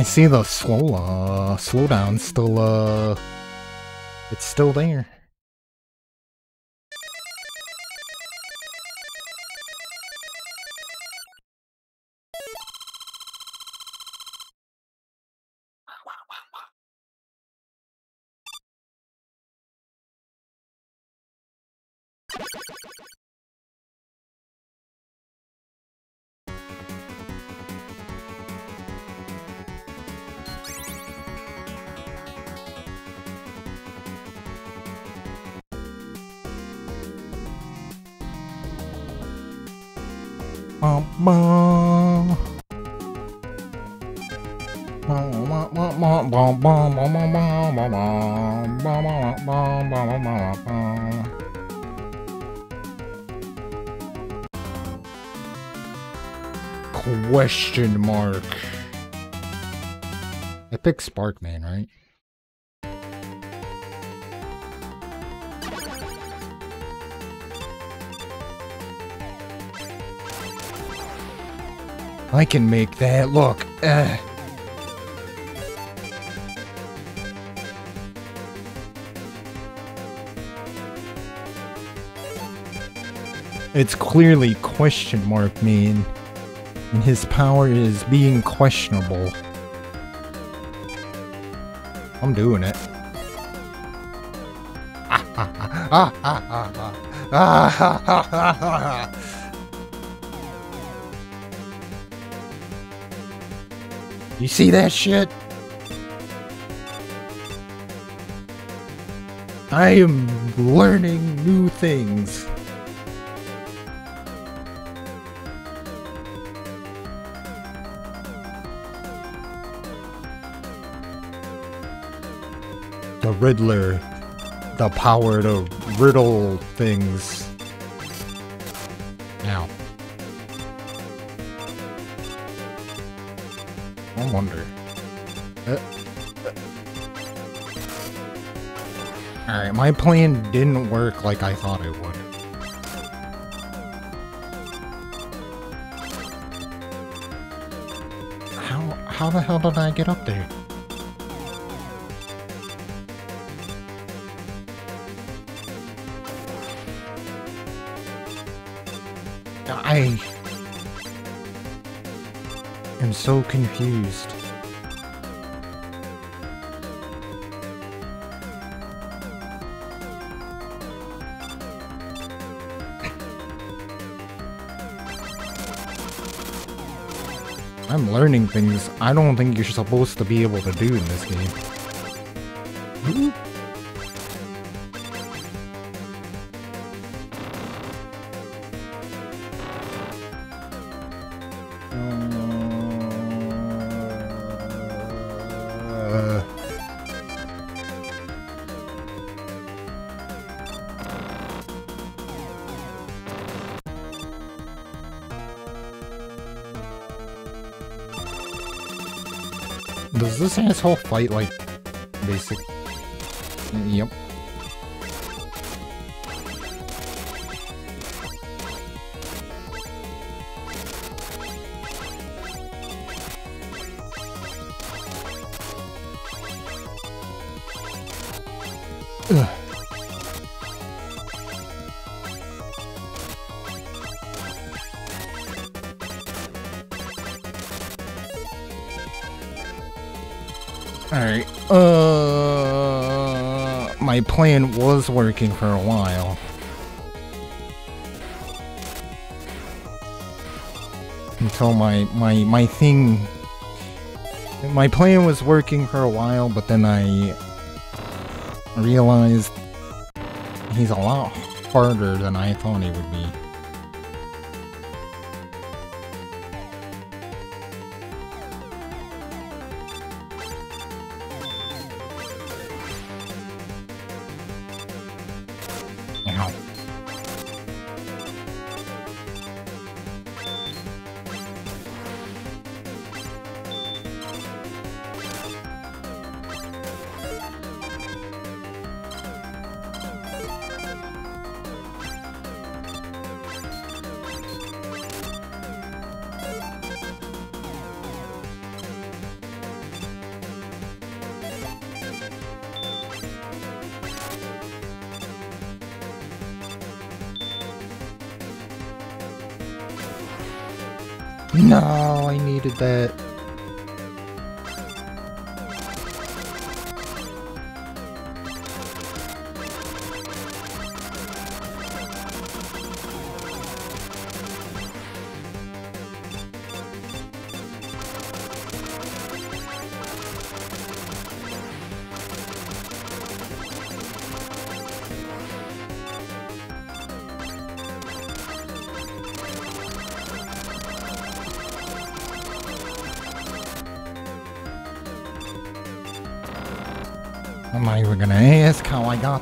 I see the slow, uh, slowdown still, uh, it's still there. I picked Spark Man, right? I can make that look. Uh. It's clearly question mark mean, and his power is being questionable. I'm doing it. You see that shit? I am learning new things. Riddler. The power to riddle things. Now. I wonder. Uh, Alright, my plan didn't work like I thought it would. How, how the hell did I get up there? I am so confused. I'm learning things I don't think you're supposed to be able to do in this game. This whole fight like basic. Yep. Plan was working for a while. Until my, my, my thing... My plan was working for a while, but then I realized he's a lot harder than I thought he would be.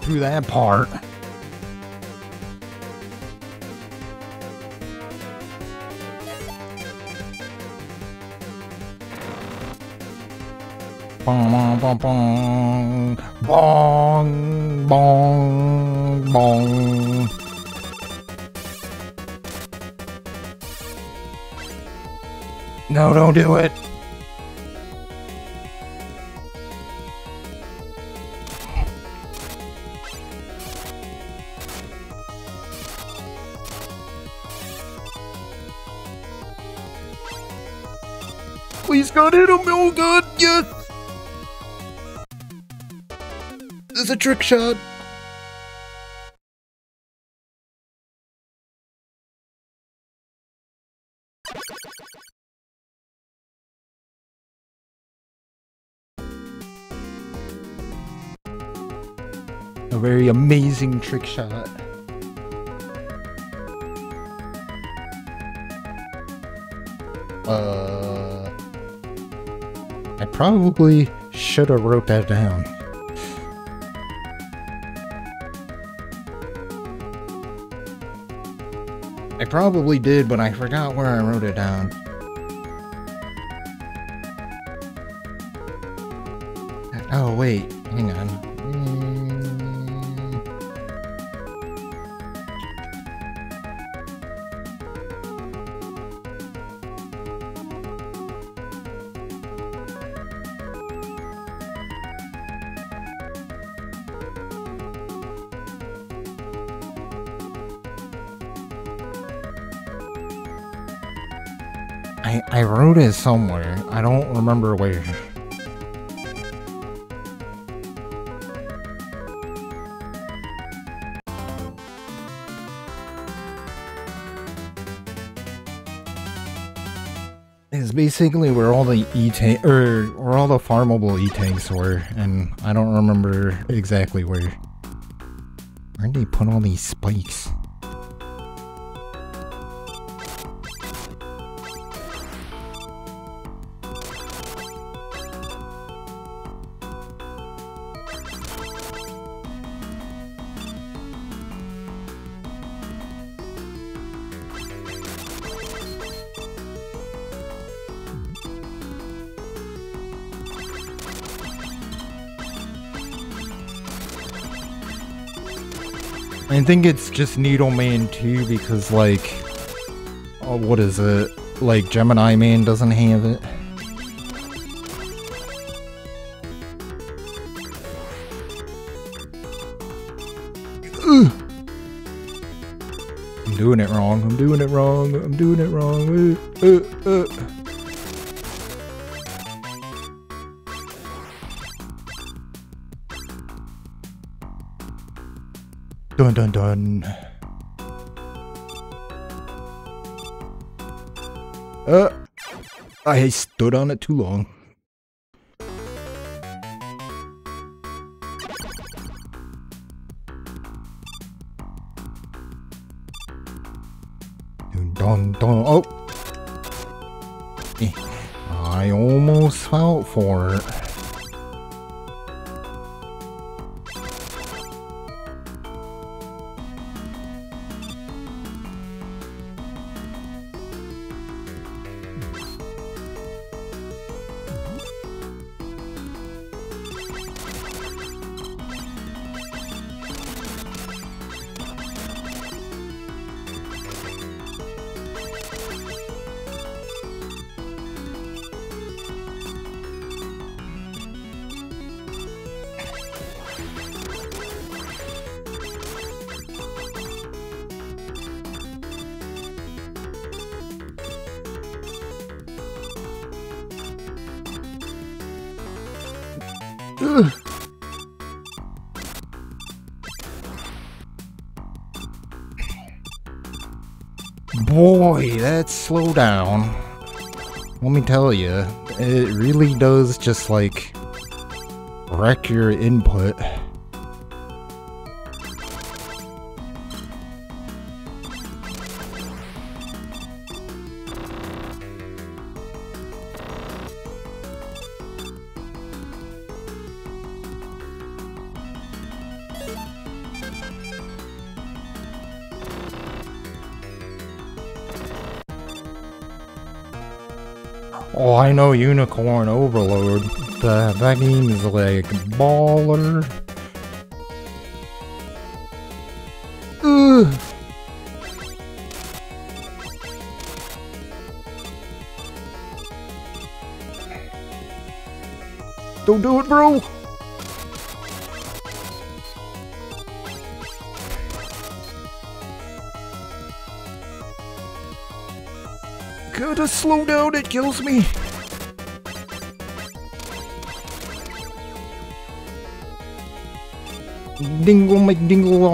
Through that part. Bong, bong, bong, bong, bong, bong. No, don't do it. God, yes! There's a trick shot. A very amazing trick shot. Uh, I probably should have wrote that down. I probably did, but I forgot where I wrote it down. Oh, wait. Hang on. Somewhere. I don't remember where. It's basically where all the E tank or where all the farmable E tanks were, and I don't remember exactly where. Where'd they put all these spikes? Think it's just Needle Man 2 because, like, oh, what is it? Like, Gemini Man doesn't have it. I'm doing it wrong. I'm doing it wrong. I'm doing it wrong. Uh, uh, uh. Dun dun. Uh, I stood on it too long. Dun dun dun. Oh! Eh, I almost fell for it. That slow down. Let me tell you, it really does just like wreck your input. Know Unicorn Overload. That, that game is like baller. Ugh. Don't do it, bro! Gotta slow down, it kills me! Dingle McDingle.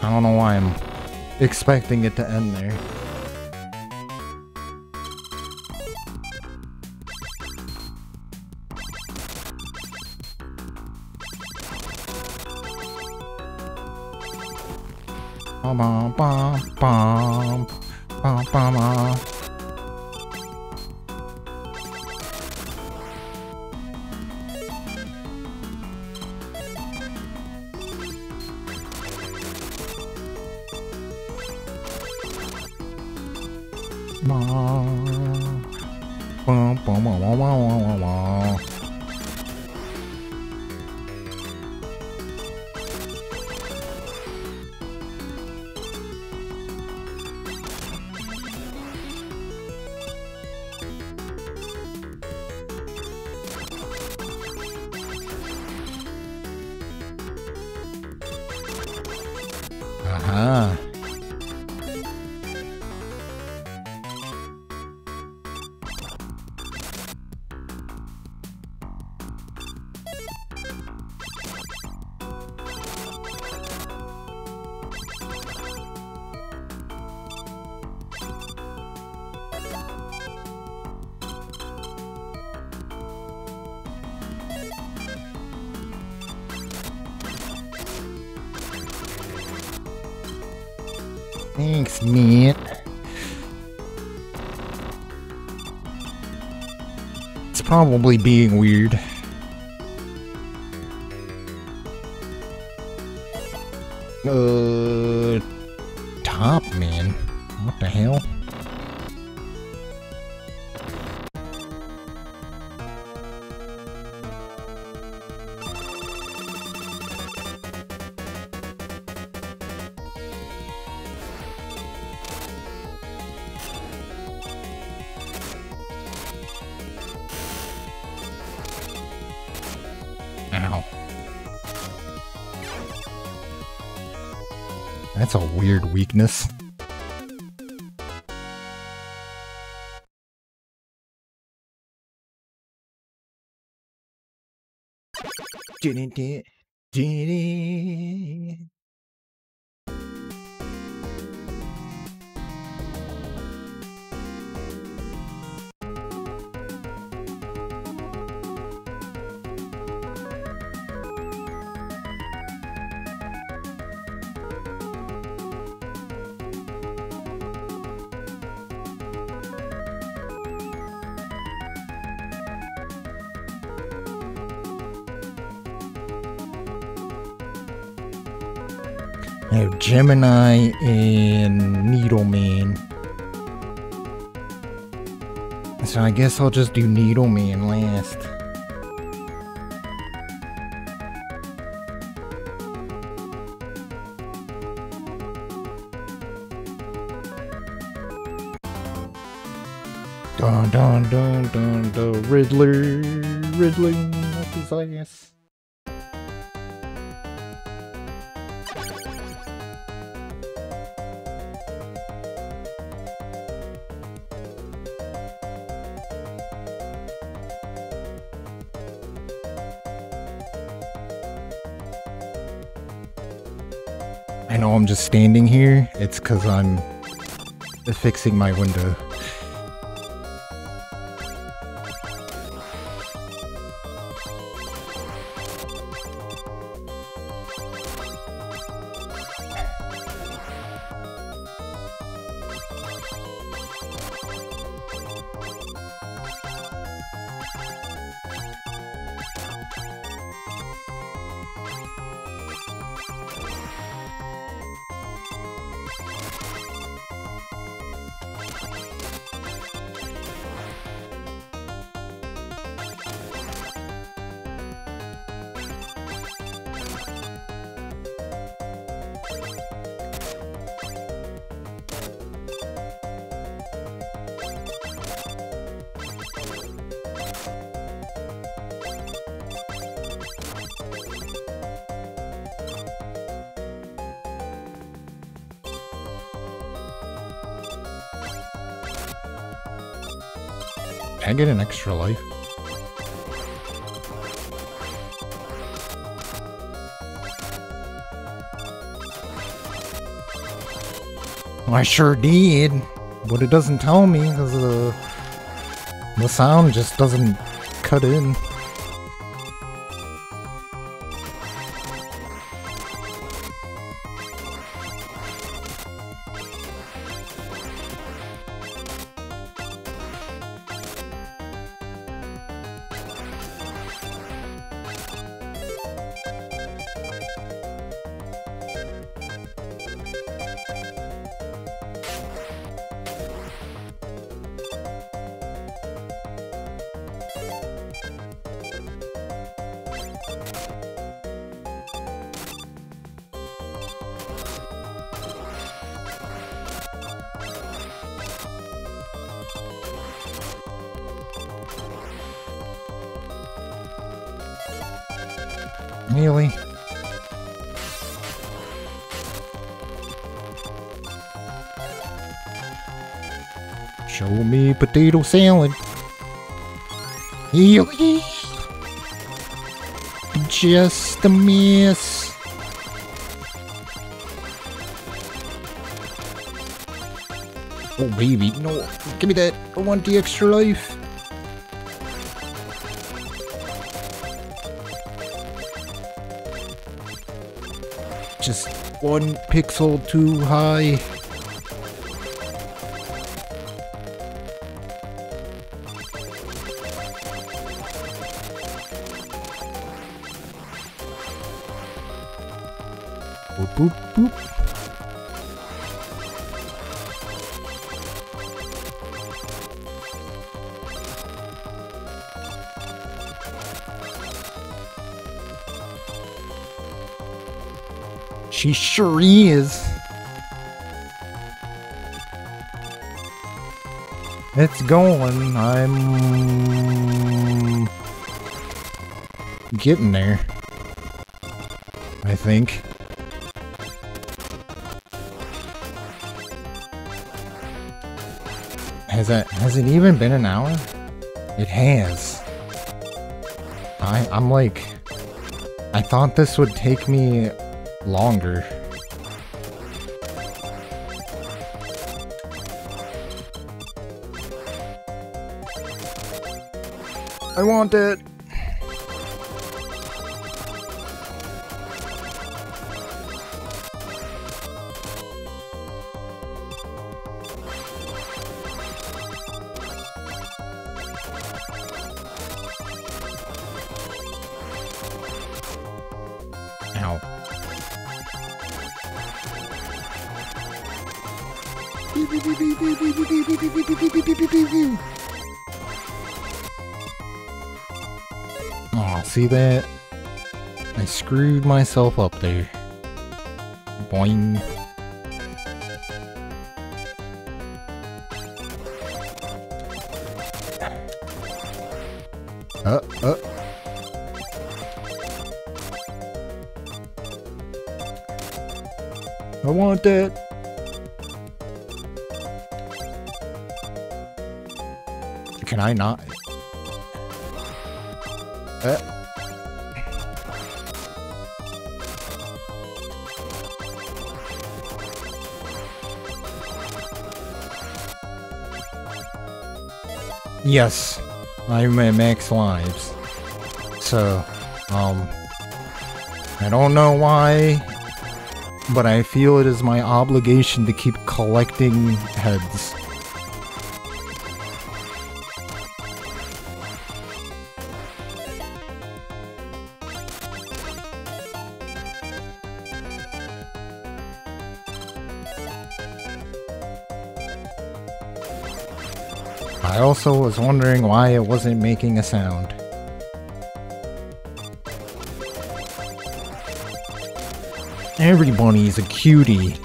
I don't know why I'm expecting it to end there. Bum bum bum bum bum bum Being weird. です。ジリンティ、ジリ have Gemini and Needle Man. So I guess I'll just do Needle Man last. Dun dun dun dun dun Riddler Riddling up his ass. I'm just standing here. It's because I'm fixing my window. Sure did, but it doesn't tell me because the, uh, the sound just doesn't cut in. Potato salad. Just a miss. Oh baby, no, give me that. I want the extra life. Just one pixel too high. She sure is. It's going. I'm getting there. I think. Has that has it even been an hour? It has. I I'm like I thought this would take me longer. I want it. Aw, see that? I screwed myself up there. Boing. Uh, uh. I want that. Can I not? Uh. Yes, I'm at max lives. So, um, I don't know why, but I feel it is my obligation to keep collecting heads. Was wondering why it wasn't making a sound. Everybody's a cutie.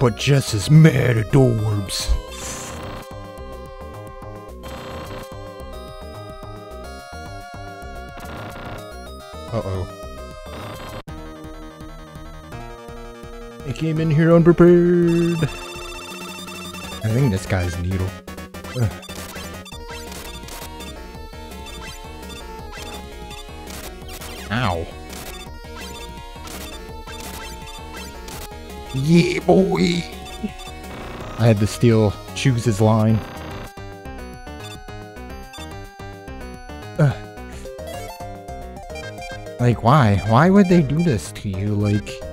But just as mad adorbs. Came in here unprepared. I think this guy's needle. Ugh. Ow. Yeah, boy. I had to steal choose his line. Ugh. Like, why? Why would they do this to you? Like...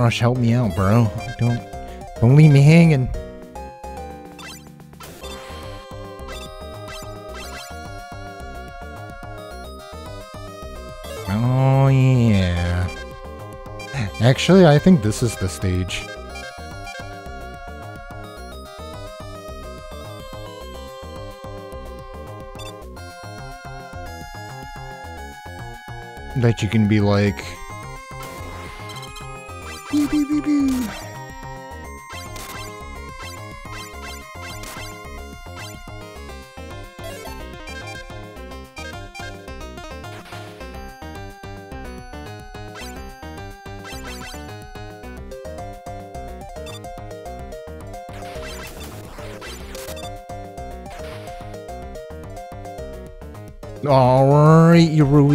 Rush, help me out, bro. Don't... Don't leave me hanging. Oh, yeah. Actually, I think this is the stage. That you can be like...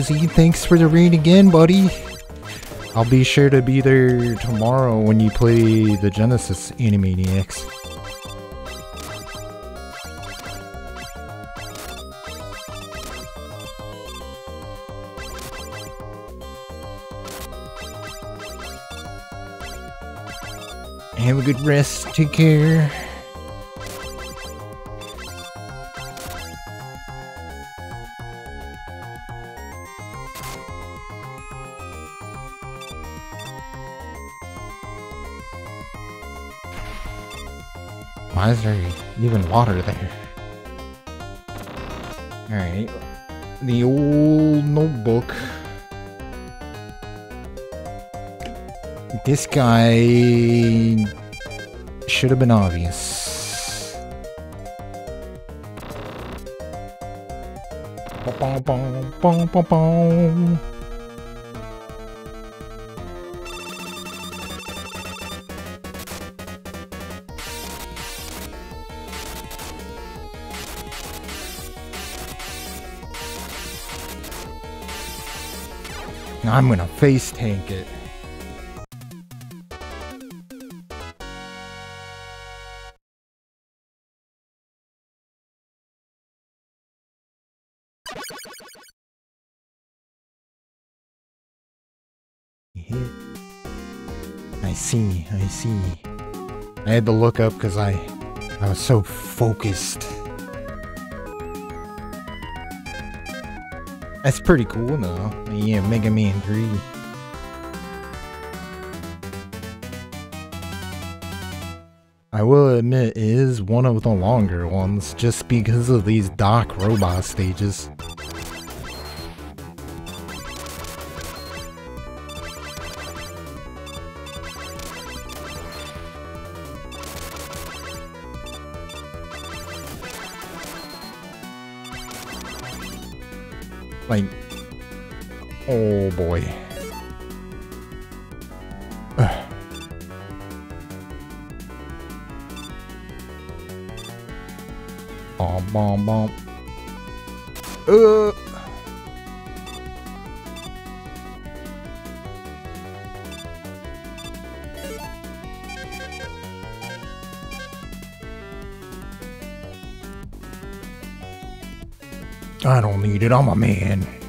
Thanks for the raid again, buddy. I'll be sure to be there tomorrow when you play the Genesis Animaniacs. Have a good rest. Take care. Even water there? Alright. The old notebook. This guy should have been obvious. I'm gonna face tank it. Hit. I see, I see. I had to look up because I, I was so focused. That's pretty cool though. Yeah, Mega Man 3. I will admit it is one of the longer ones, just because of these Doc robot stages. Oh boy. Bomb, bomb, bomb. Uh. I don't need it, I'm a man.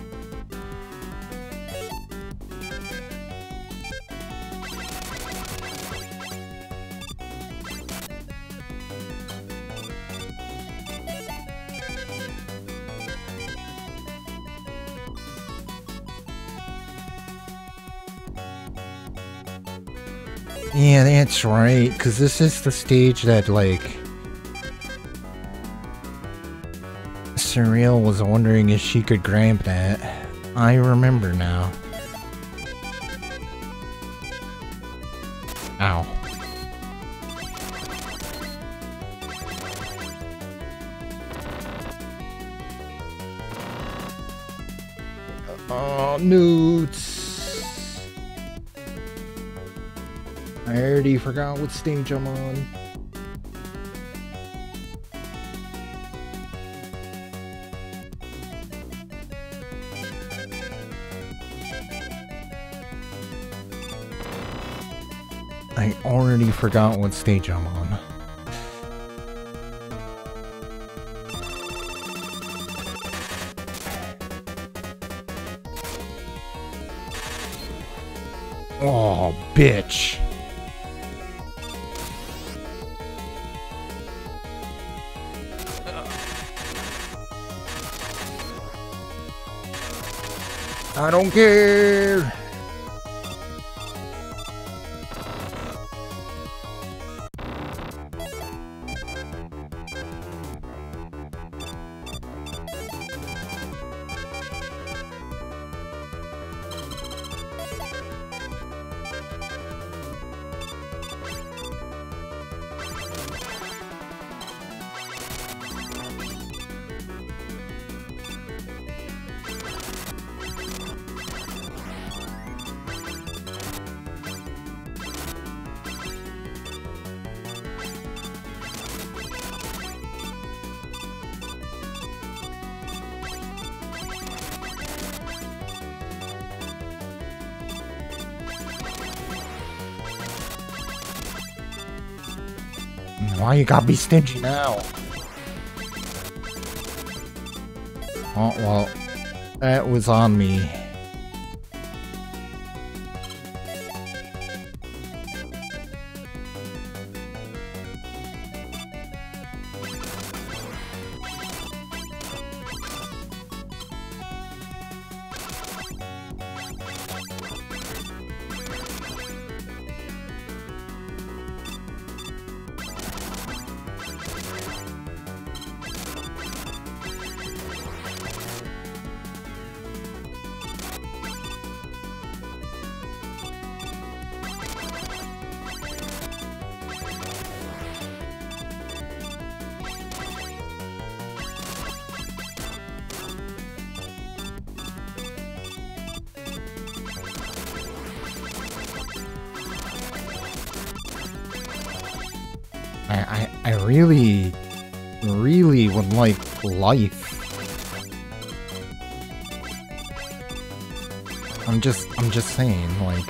That's right, because this is the stage that, like... Surreal was wondering if she could grab that. I remember now. Ow. Oh, newts. I already forgot what stage I'm on. I already forgot what stage I'm on. Oh, bitch. I don't care. You gotta be stingy now? Oh, well, that was on me. I'm just, I'm just saying, like...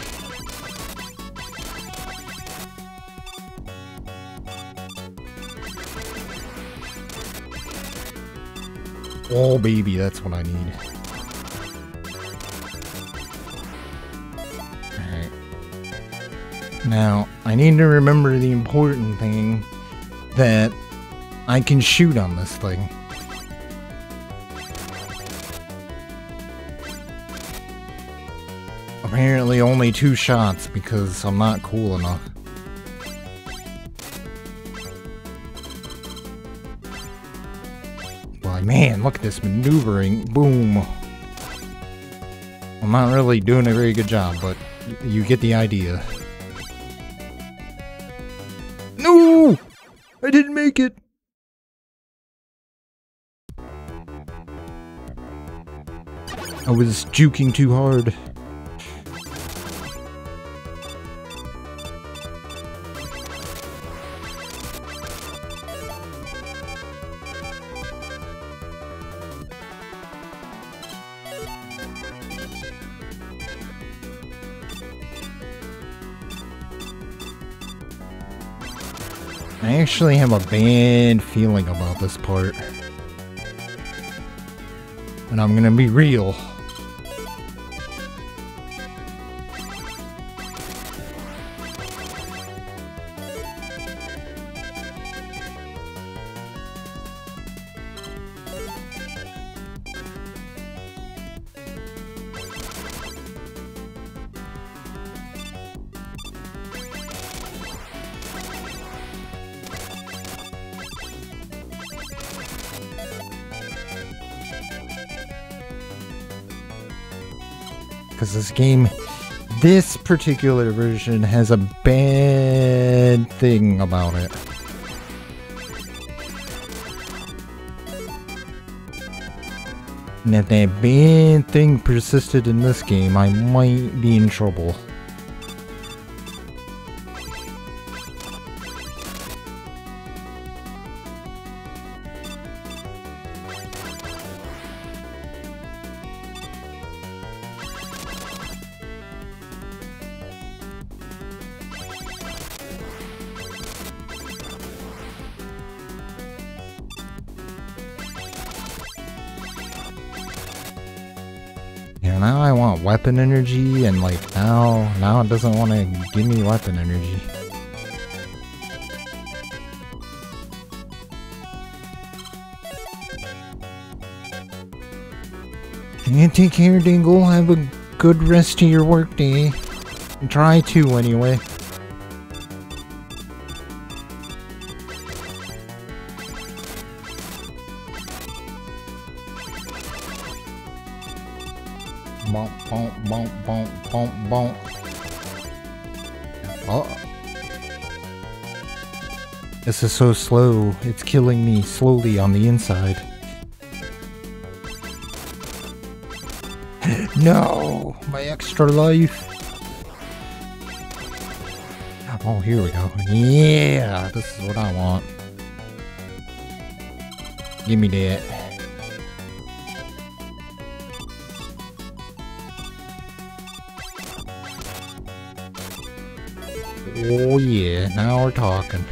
Oh, baby, that's what I need. Alright. Now, I need to remember the important thing that I can shoot on this thing. Apparently only two shots because I'm not cool enough. Like, man, look at this maneuvering. Boom. I'm not really doing a very good job, but you get the idea. No! I didn't make it! I was juking too hard. Actually have a bad feeling about this part. And I'm gonna be real. Game, this particular version has a bad thing about it. And if that bad thing persisted in this game, I might be in trouble. Weapon energy, and like now, now it doesn't want to give me weapon energy. And take care, Dingle. Have a good rest of your workday. Try to, anyway. Oh. This is so slow. It's killing me slowly on the inside. no! My extra life! Oh, here we go. Yeah! This is what I want. Give me that. Oh yeah, now we're talking.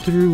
Through?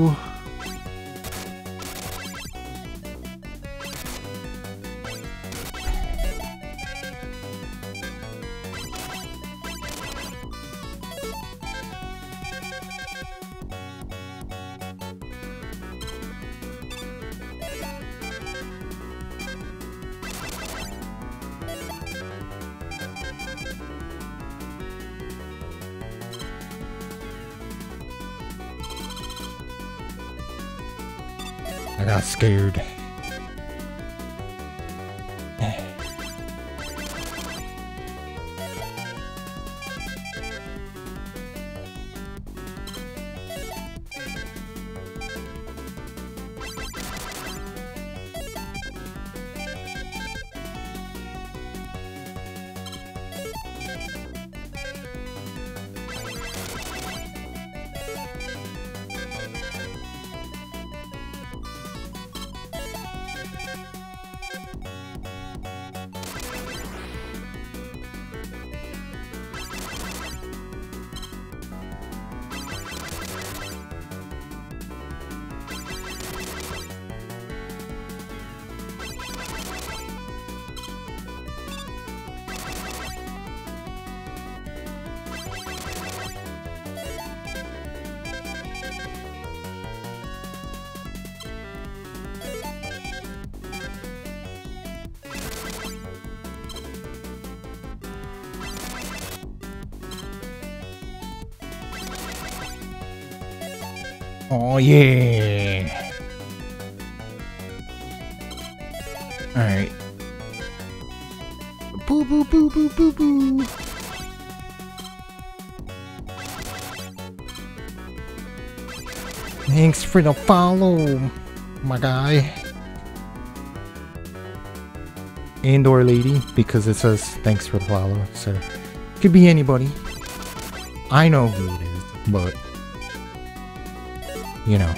Oh yeah. Alright. Boo boo boo boo boo boo. Thanks for the follow, my guy. And or lady, because it says thanks for the follow, so could be anybody. I know who it is, but you know.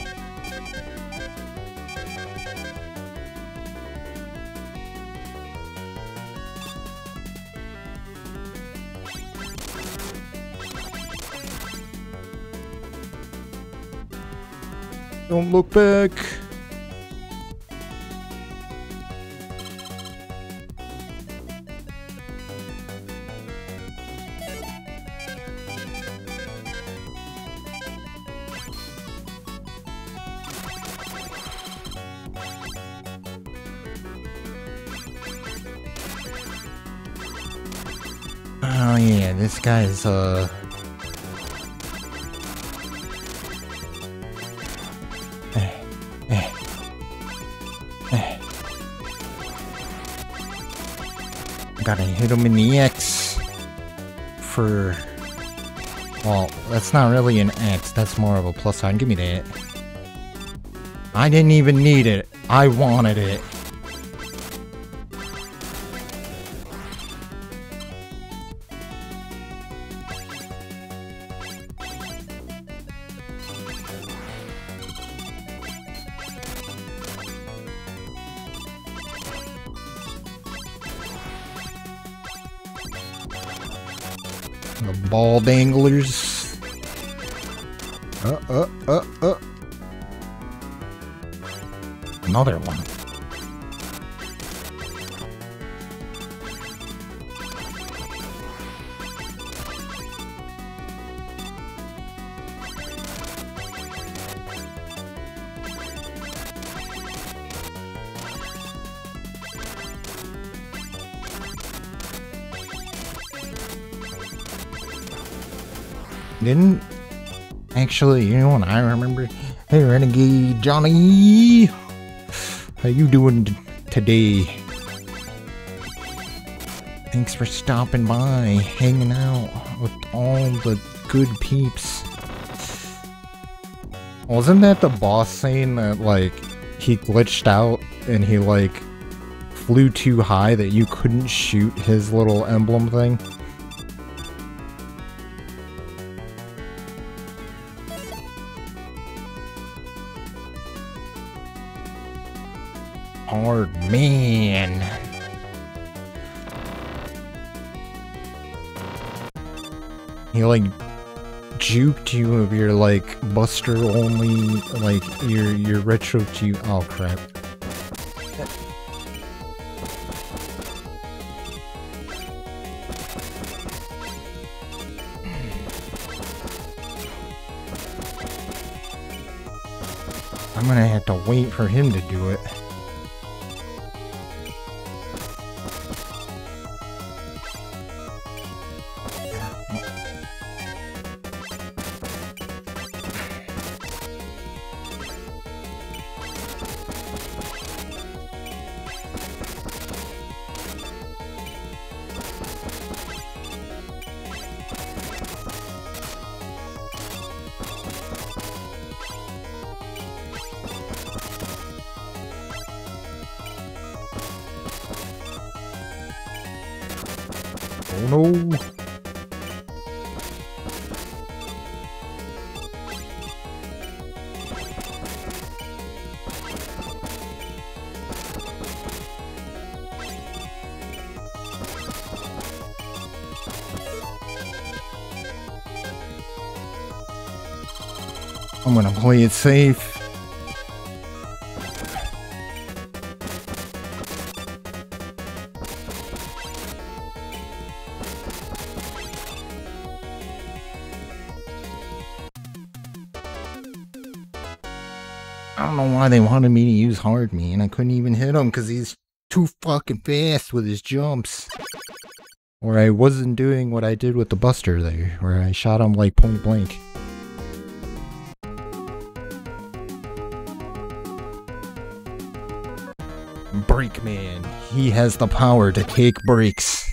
Don't look back. This guy's, uh... Eh. Gotta hit him in the X for... Well, that's not really an X, that's more of a plus sign. Give me that. I didn't even need it. I wanted it. The actually, you know what I remember? Hey, Renegade Johnny, how you doing today? Thanks for stopping by, hanging out with all the good peeps. Wasn't that the boss saying that like he glitched out and he like flew too high that you couldn't shoot his little emblem thing? Man. He like juked you of your like buster only like your your retro juke oh crap. I'm gonna have to wait for him to do it. Safe. I don't know why they wanted me to use hard me and I couldn't even hit him because he's too fucking fast with his jumps. Or I wasn't doing what I did with the Buster there, where I shot him like point blank. Break Man, he has the power to take breaks.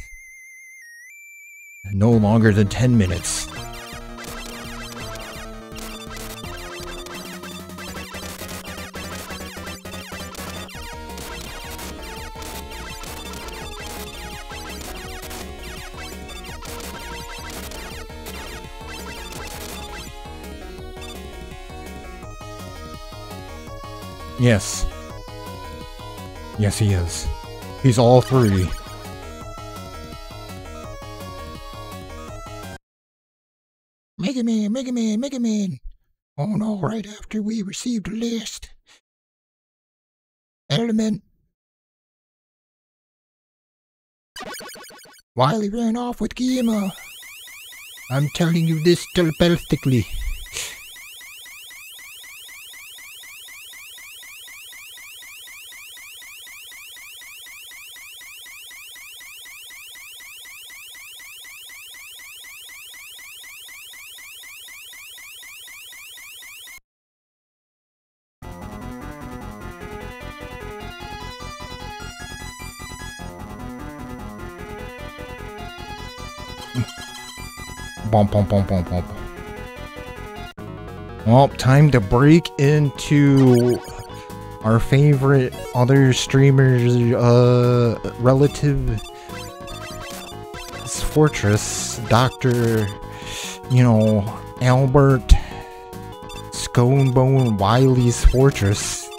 No longer than 10 minutes. Yes. Yes, he is. He's all three. Mega Man, Mega Man, Mega Man. Oh no, right after we received the list. Element. While he ran off with Guillermo. I'm telling you this telepathically. Well, time to break into our favorite other streamers, uh, relative fortress, Dr. You know, Albert Sconebone Wily's fortress.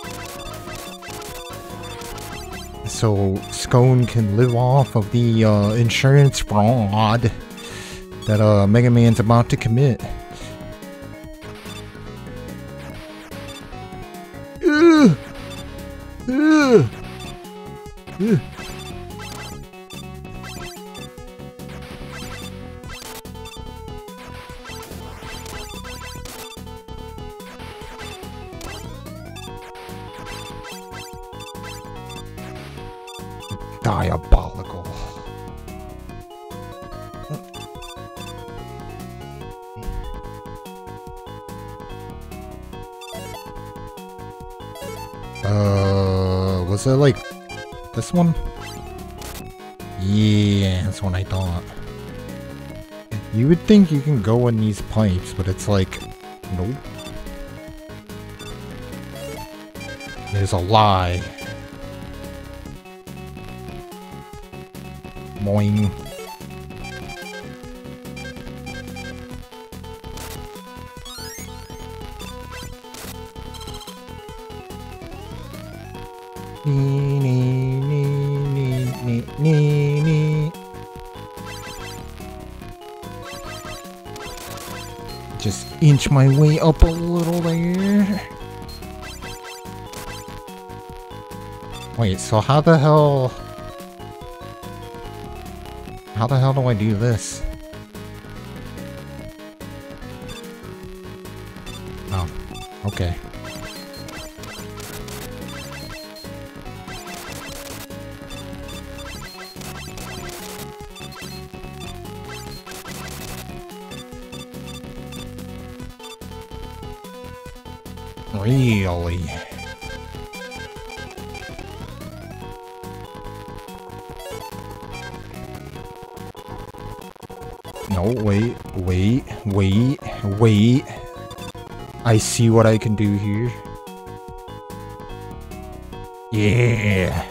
So Scone can live off of the uh, insurance fraud that uh, Mega Man's about to commit. That like this one? Yeah, that's what I thought. You would think you can go in these pipes, but it's like, nope. There's a lie. Moing. Inch my way up a little there. Wait, so how the hell... How the hell do I do this? See what I can do here. Yeah.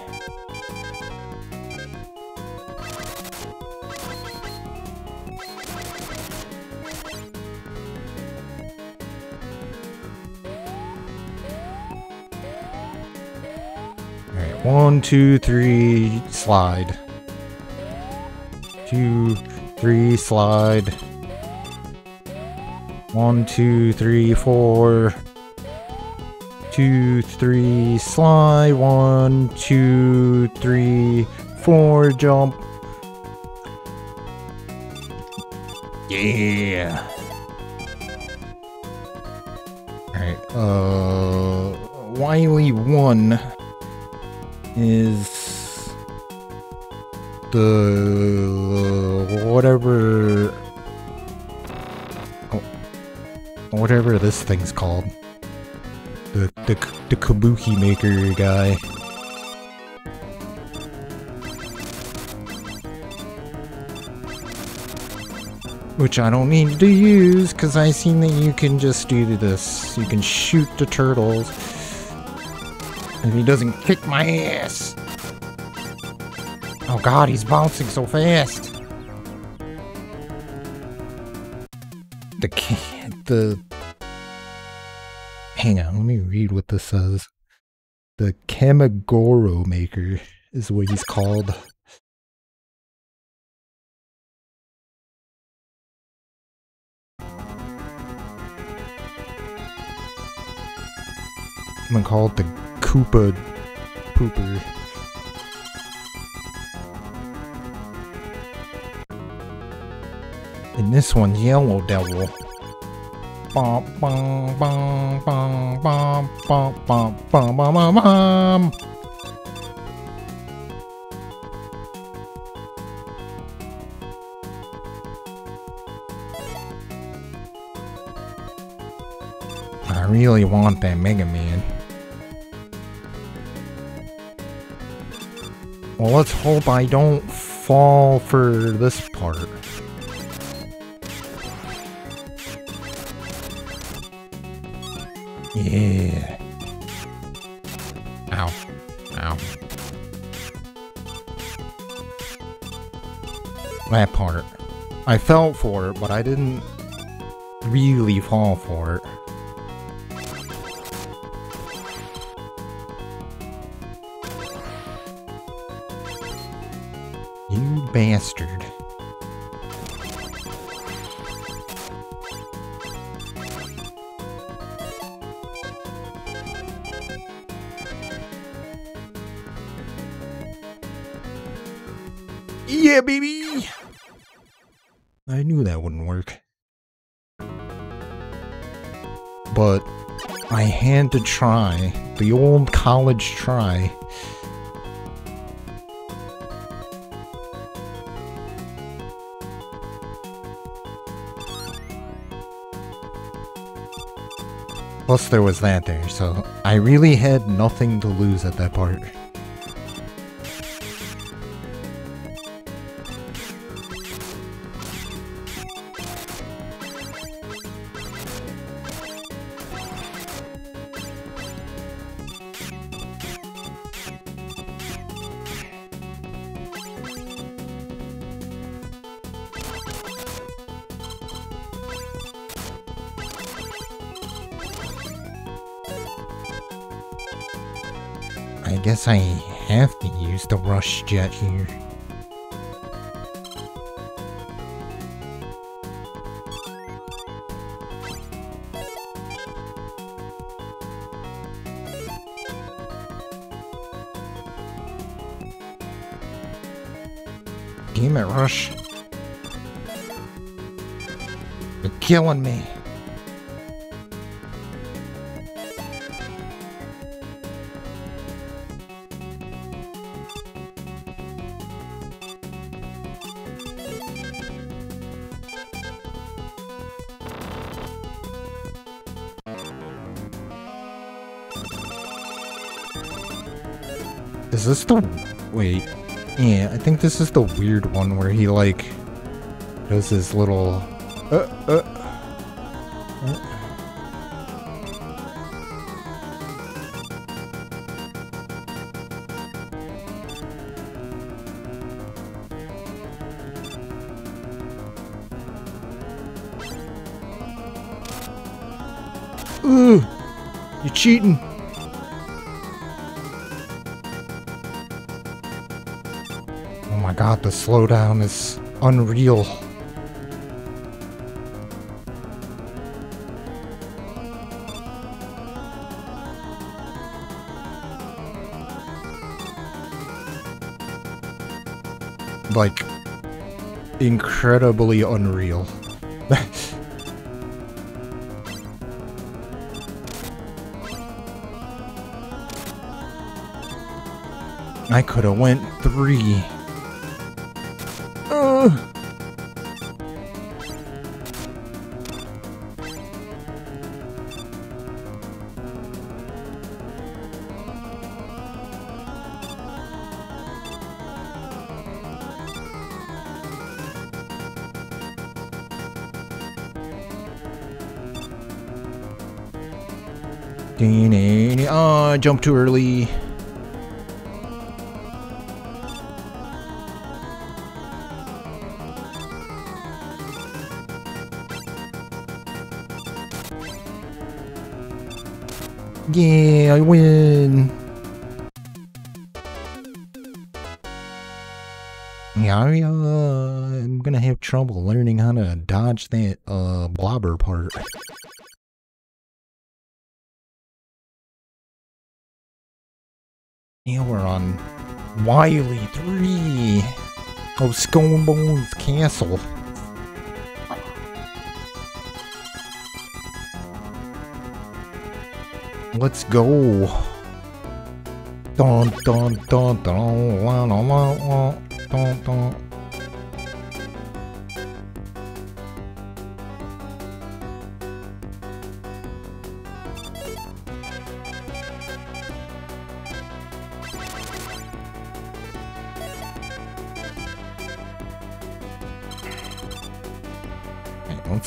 Alright, one, two, three, slide. Two, three, slide. One, two, three, four. Two, three, slide. One, two, three, four, jump. Yeah. Alright, uh, Wily 1 is the whatever whatever this thing's called. The the the kabuki maker guy. Which I don't need to use because I seen that you can just do this. You can shoot the turtles. If he doesn't kick my ass. Oh god, he's bouncing so fast. The the Hang on, let me read what this says. The Kamegoro maker is what he's called. I'm gonna call it the Koopa Pooper. And this one's Yellow Devil. I really want that Mega Man. Well, let's hope I don't fall for this part. Yeah. Ow. Ow. That part. I fell for it, but I didn't really fall for it. You bastard. To try. The old college try. Plus there was that there, so I really had nothing to lose at that part. I have to use the rush jet here. Damn it, Rush. You're killing me. Think this is the weird one where he, like, does his little... Uh, uh... uh. Ooh! You're cheating! Slowdown is unreal. Like, incredibly unreal. I could have went three. Oh, I jumped too early. Yeah, I win. Yeah, I, uh, I'm gonna have trouble learning how to dodge that, uh, blobber part. Yeah, we're on Wily 3 of Skull and Bones Castle. Let's go. Dun dun dun dun dun dun.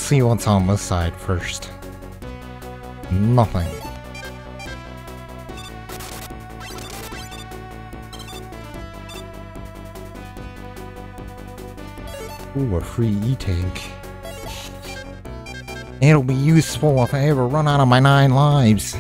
see what's on this side first. Nothing. Ooh, a free E-tank. It'll be useful if I ever run out of my nine lives.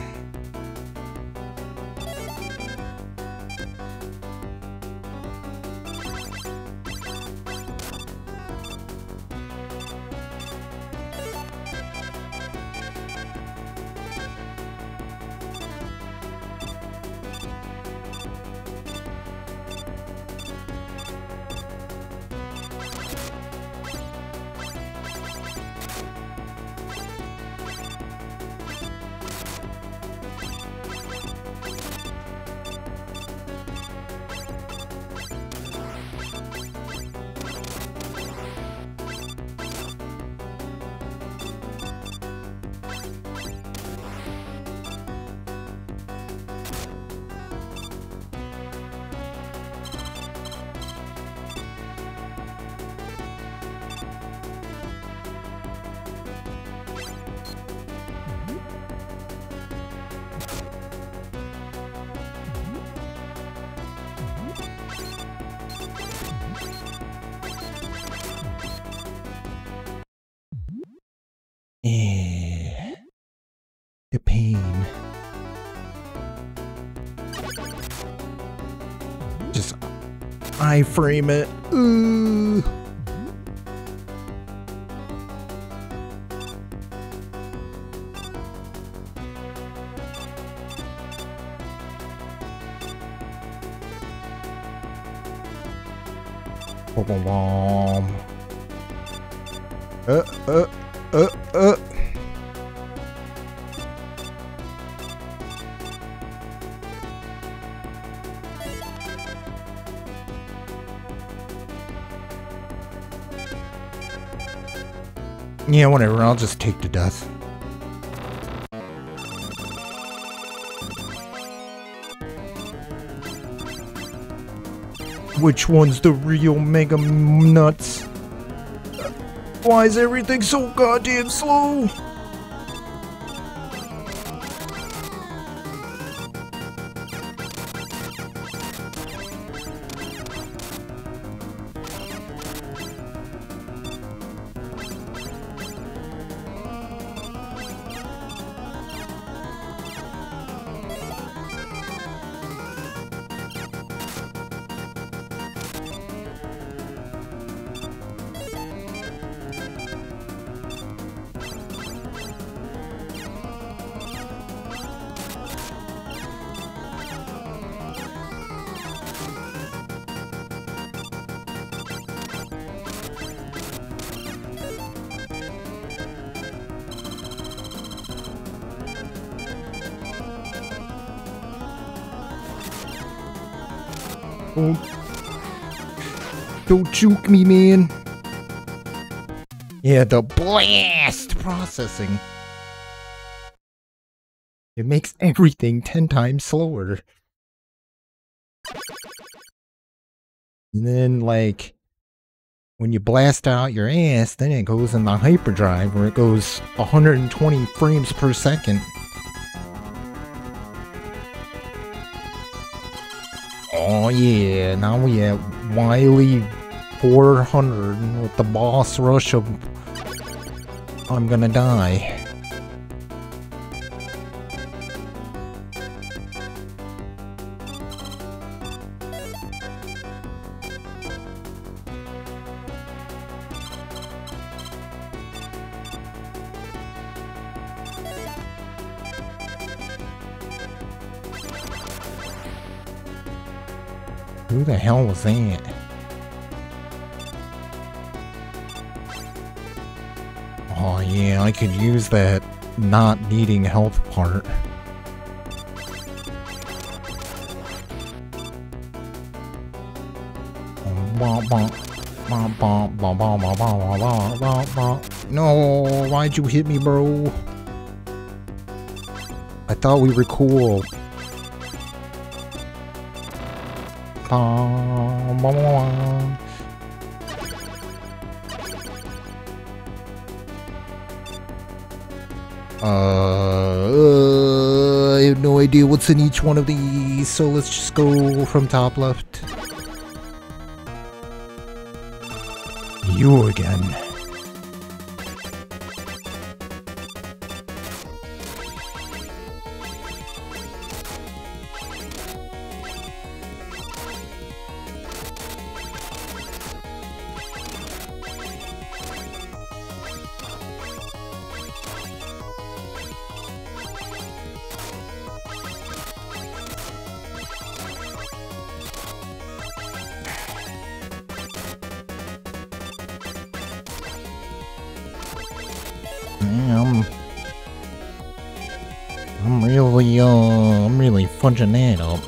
Iframe whatever. I'll just take to death. Which one's the real Mega Nuts? Why is everything so goddamn slow? Juke me, man. Yeah, the blast processing. It makes everything 10 times slower. And then, like, when you blast out your ass, then it goes in the hyperdrive where it goes 120 frames per second. Oh yeah, now we have Wily 400 with the boss rush of I'm gonna die. Who the hell was that? Yeah, I could use that not needing health part. No, why'd you hit me, bro? I thought we were cool. Uh, I have no idea what's in each one of these, so let's just go from top left. Really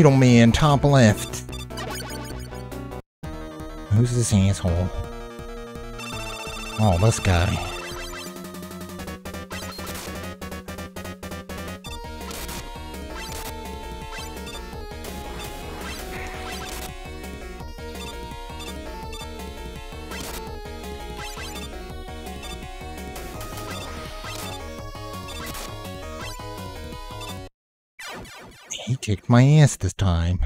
fudging that Man, top left. Who's this asshole? Oh, this guy. Kicked my ass this time.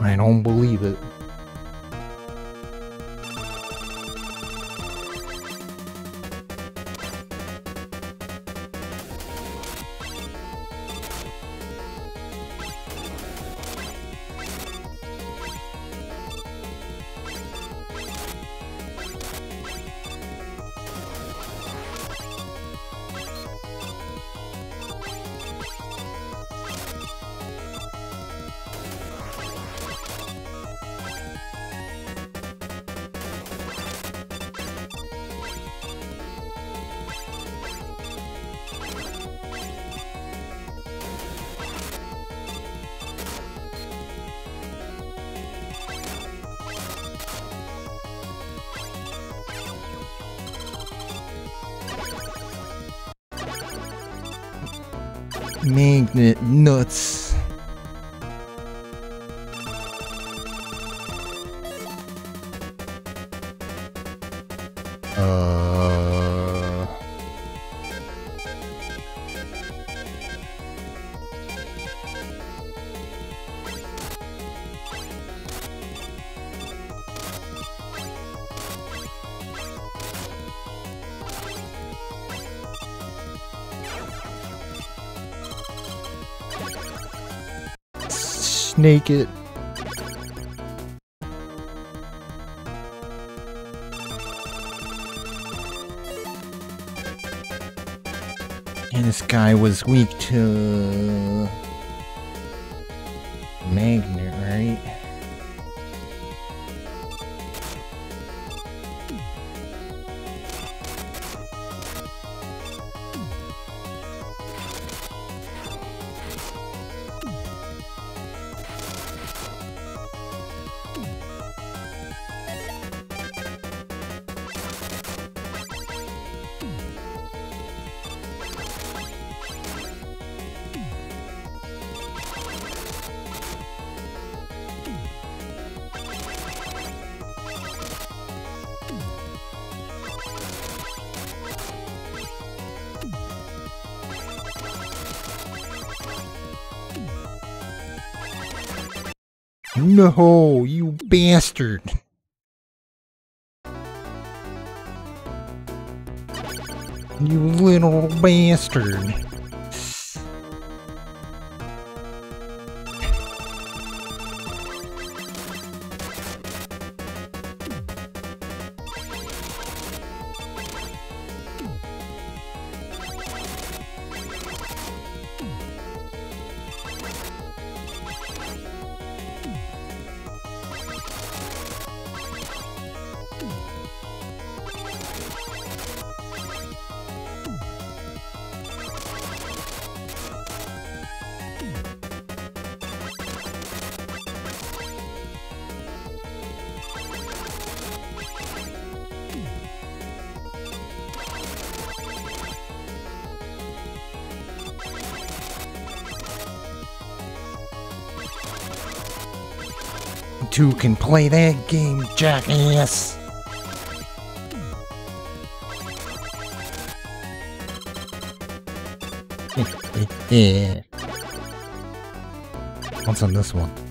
I don't believe it. Snake it. And this guy was weak to No, you bastard. You little bastard. Can play that game, jackass. What's on this one?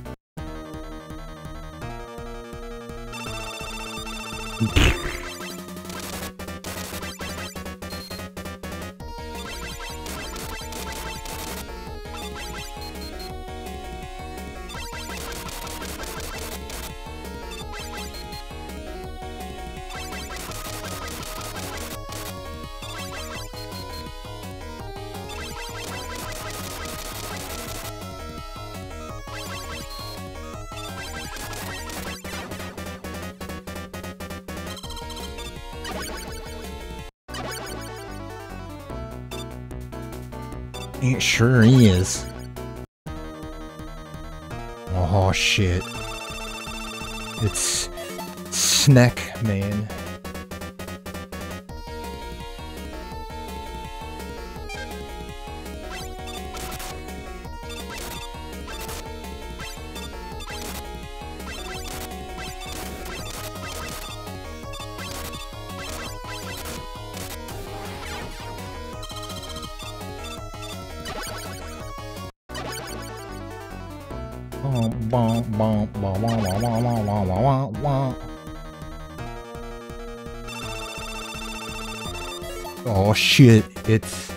Shit, it's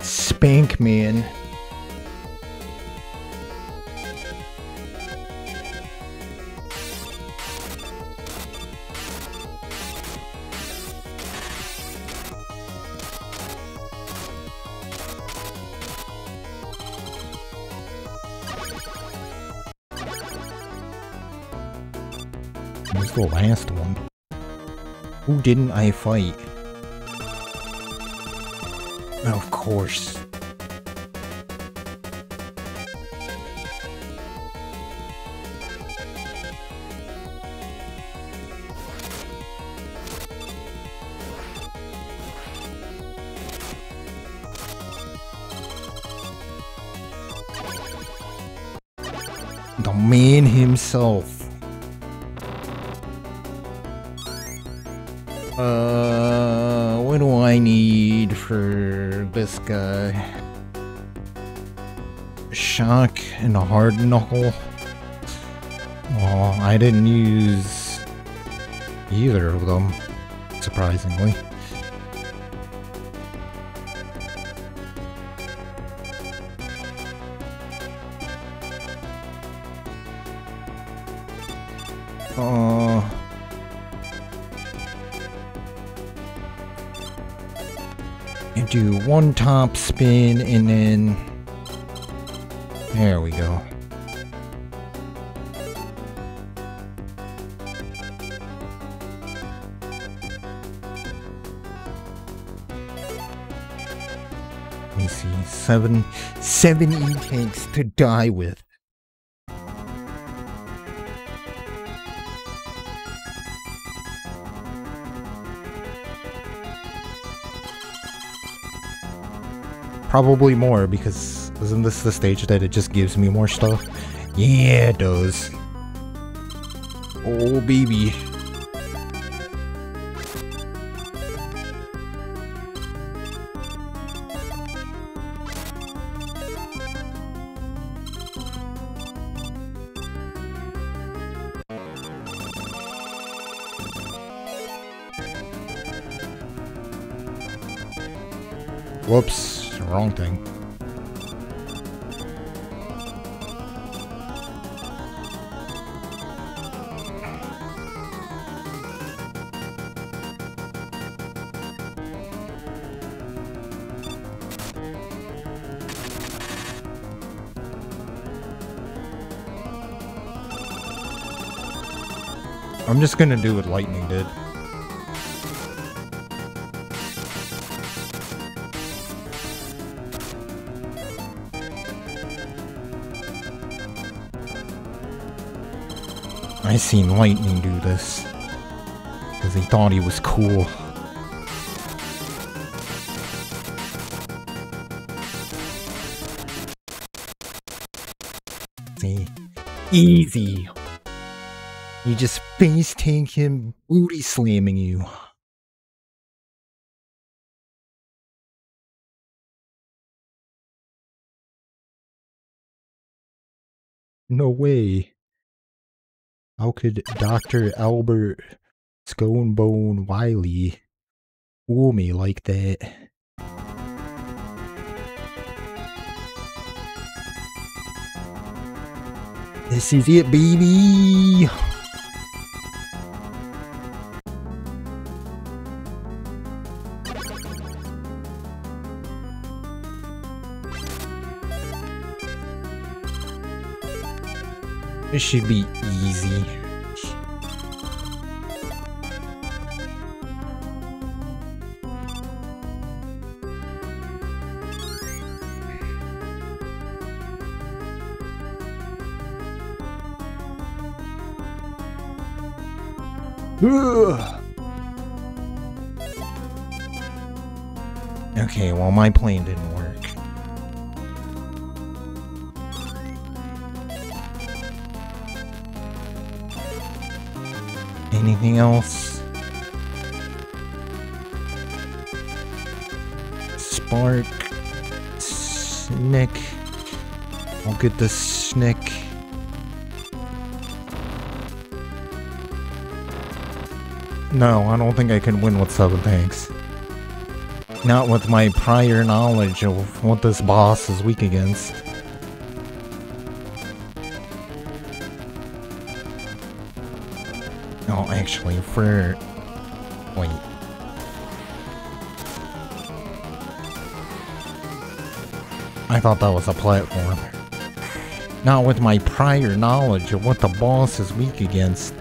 Spank Man. Who's the last one? Who didn't I fight? Of guy? Shock and a hard knuckle. I didn't use either of them, surprisingly. One top spin and then there we go. Let me see, seven, seven E-tanks to die with. Probably more because isn't this the stage that it just gives me more stuff? Yeah, it does. Oh, baby. Whoops, wrong thing. I'm just gonna do what lightning did. I seen Lightning do this. Because he thought he was cool. See? Easy. You just face tank him, booty slamming you. No way. How could Dr. Albert Sconebone Wily fool me like that? This is it, baby! This should be easy. Okay, well my plane didn't Anything else? Spark. Snick. I'll get the snick. No, I don't think I can win with seven tanks. Not with my prior knowledge of what this boss is weak against. No, actually, for... Wait. I thought that was a platform. Not with my prior knowledge of what the boss is weak against.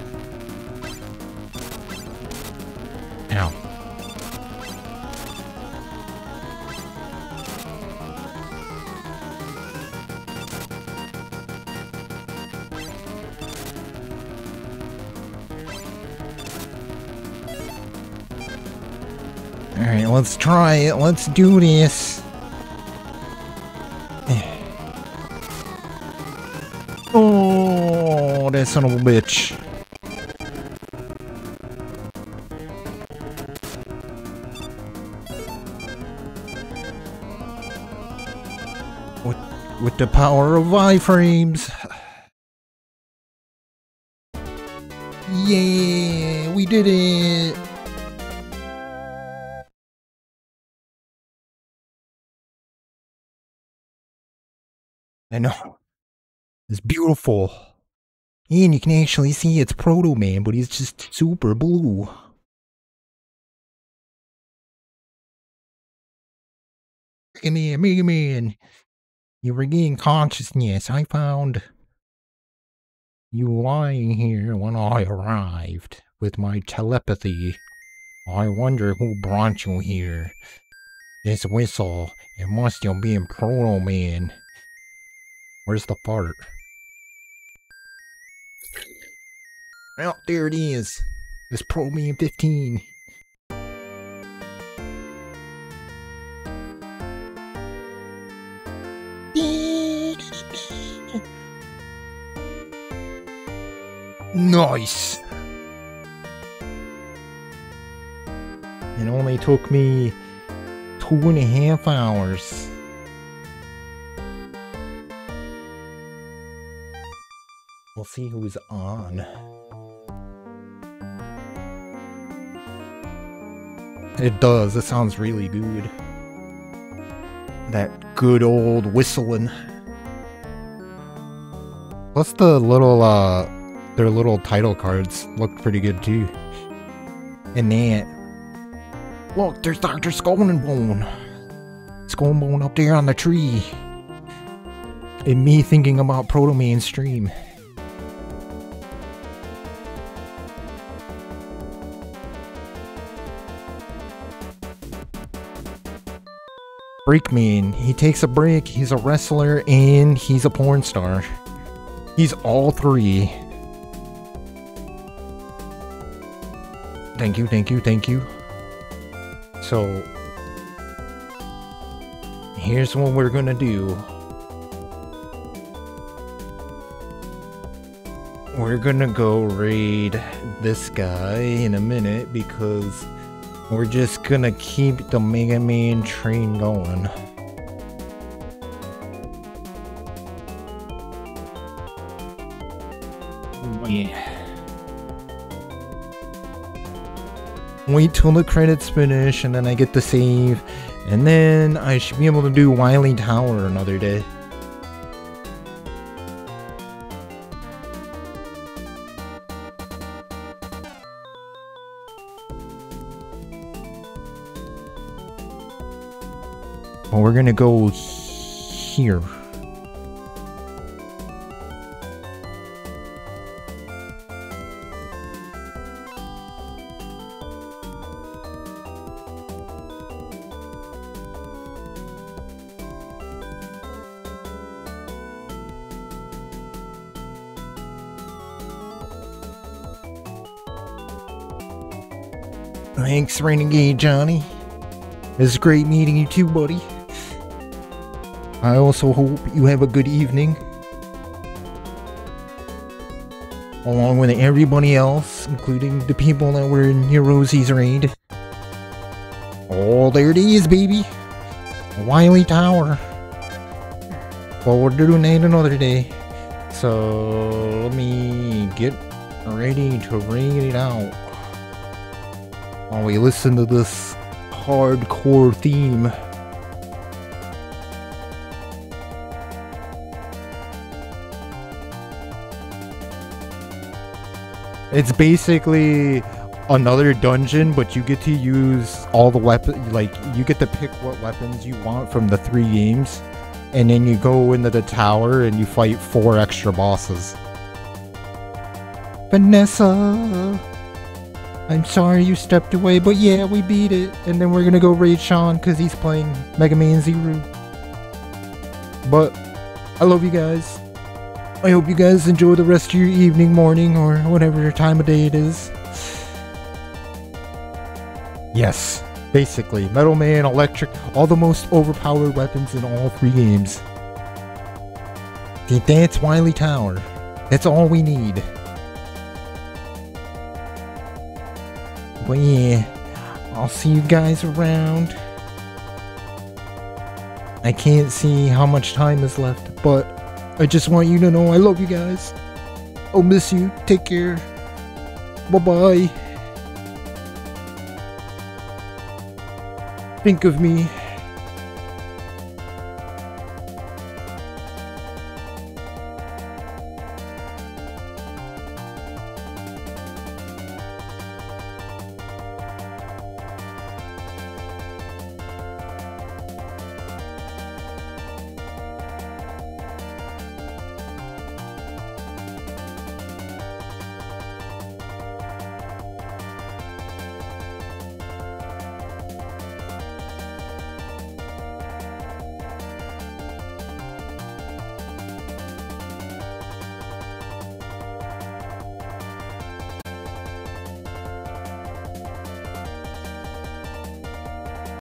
Let's try it. Let's do this. Oh, that son of a bitch. With, with the power of iframes. Yeah, we did it. Beautiful. And you can actually see it's Proto Man, but he's just super blue. Mega Man, Mega Man. You regain consciousness. I found you lying here when I arrived with my telepathy. I wonder who brought you here. This whistle, it must have been Proto Man. Where's the fart? Oh, there it is. It's Pro Man 15. Nice! It only took me two and a half hours. We'll see who's on. It does. It sounds really good. That good old whistling. Plus the little, uh, their little title cards look pretty good too. And that. Look, there's Dr. Skull and Bone. Skull Bone up there on the tree. And me thinking about Proto Man stream. Break Man. He takes a break, he's a wrestler, and he's a porn star. He's all three. Thank you, thank you, thank you. So, here's what we're gonna do. we're gonna go raid this guy in a minute because we're just gonna keep the Mega Man train going. Yeah. Wait till the credits finish and then I get the save. And then I should be able to do Wily Tower another day. We're gonna go here. Thanks, Renegade Johnny. It's great meeting you too, buddy. I also hope you have a good evening. Along with everybody else, including the people that were in Rosie's raid. Oh, there it is, baby. Wily Tower. Well, we're doing that another day. So, let me get ready to raid it out. While we listen to this hardcore theme. It's basically another dungeon, but you get to use all the weapons, like, you get to pick what weapons you want from the three games, and then you go into the tower and you fight four extra bosses. Vanessa! I'm sorry you stepped away, but yeah, we beat it, and then we're gonna go raid Sean, because he's playing Mega Man Zero. But, I love you guys. I hope you guys enjoy the rest of your evening, morning, or whatever time of day it is. Yes, basically, Metal Man, Electric, all the most overpowered weapons in all three games. That's Wily Tower. That's all we need. But yeah, I'll see you guys around. I can't see how much time is left, but I just want you to know I love you guys. I'll miss you. Take care. Bye bye. Think of me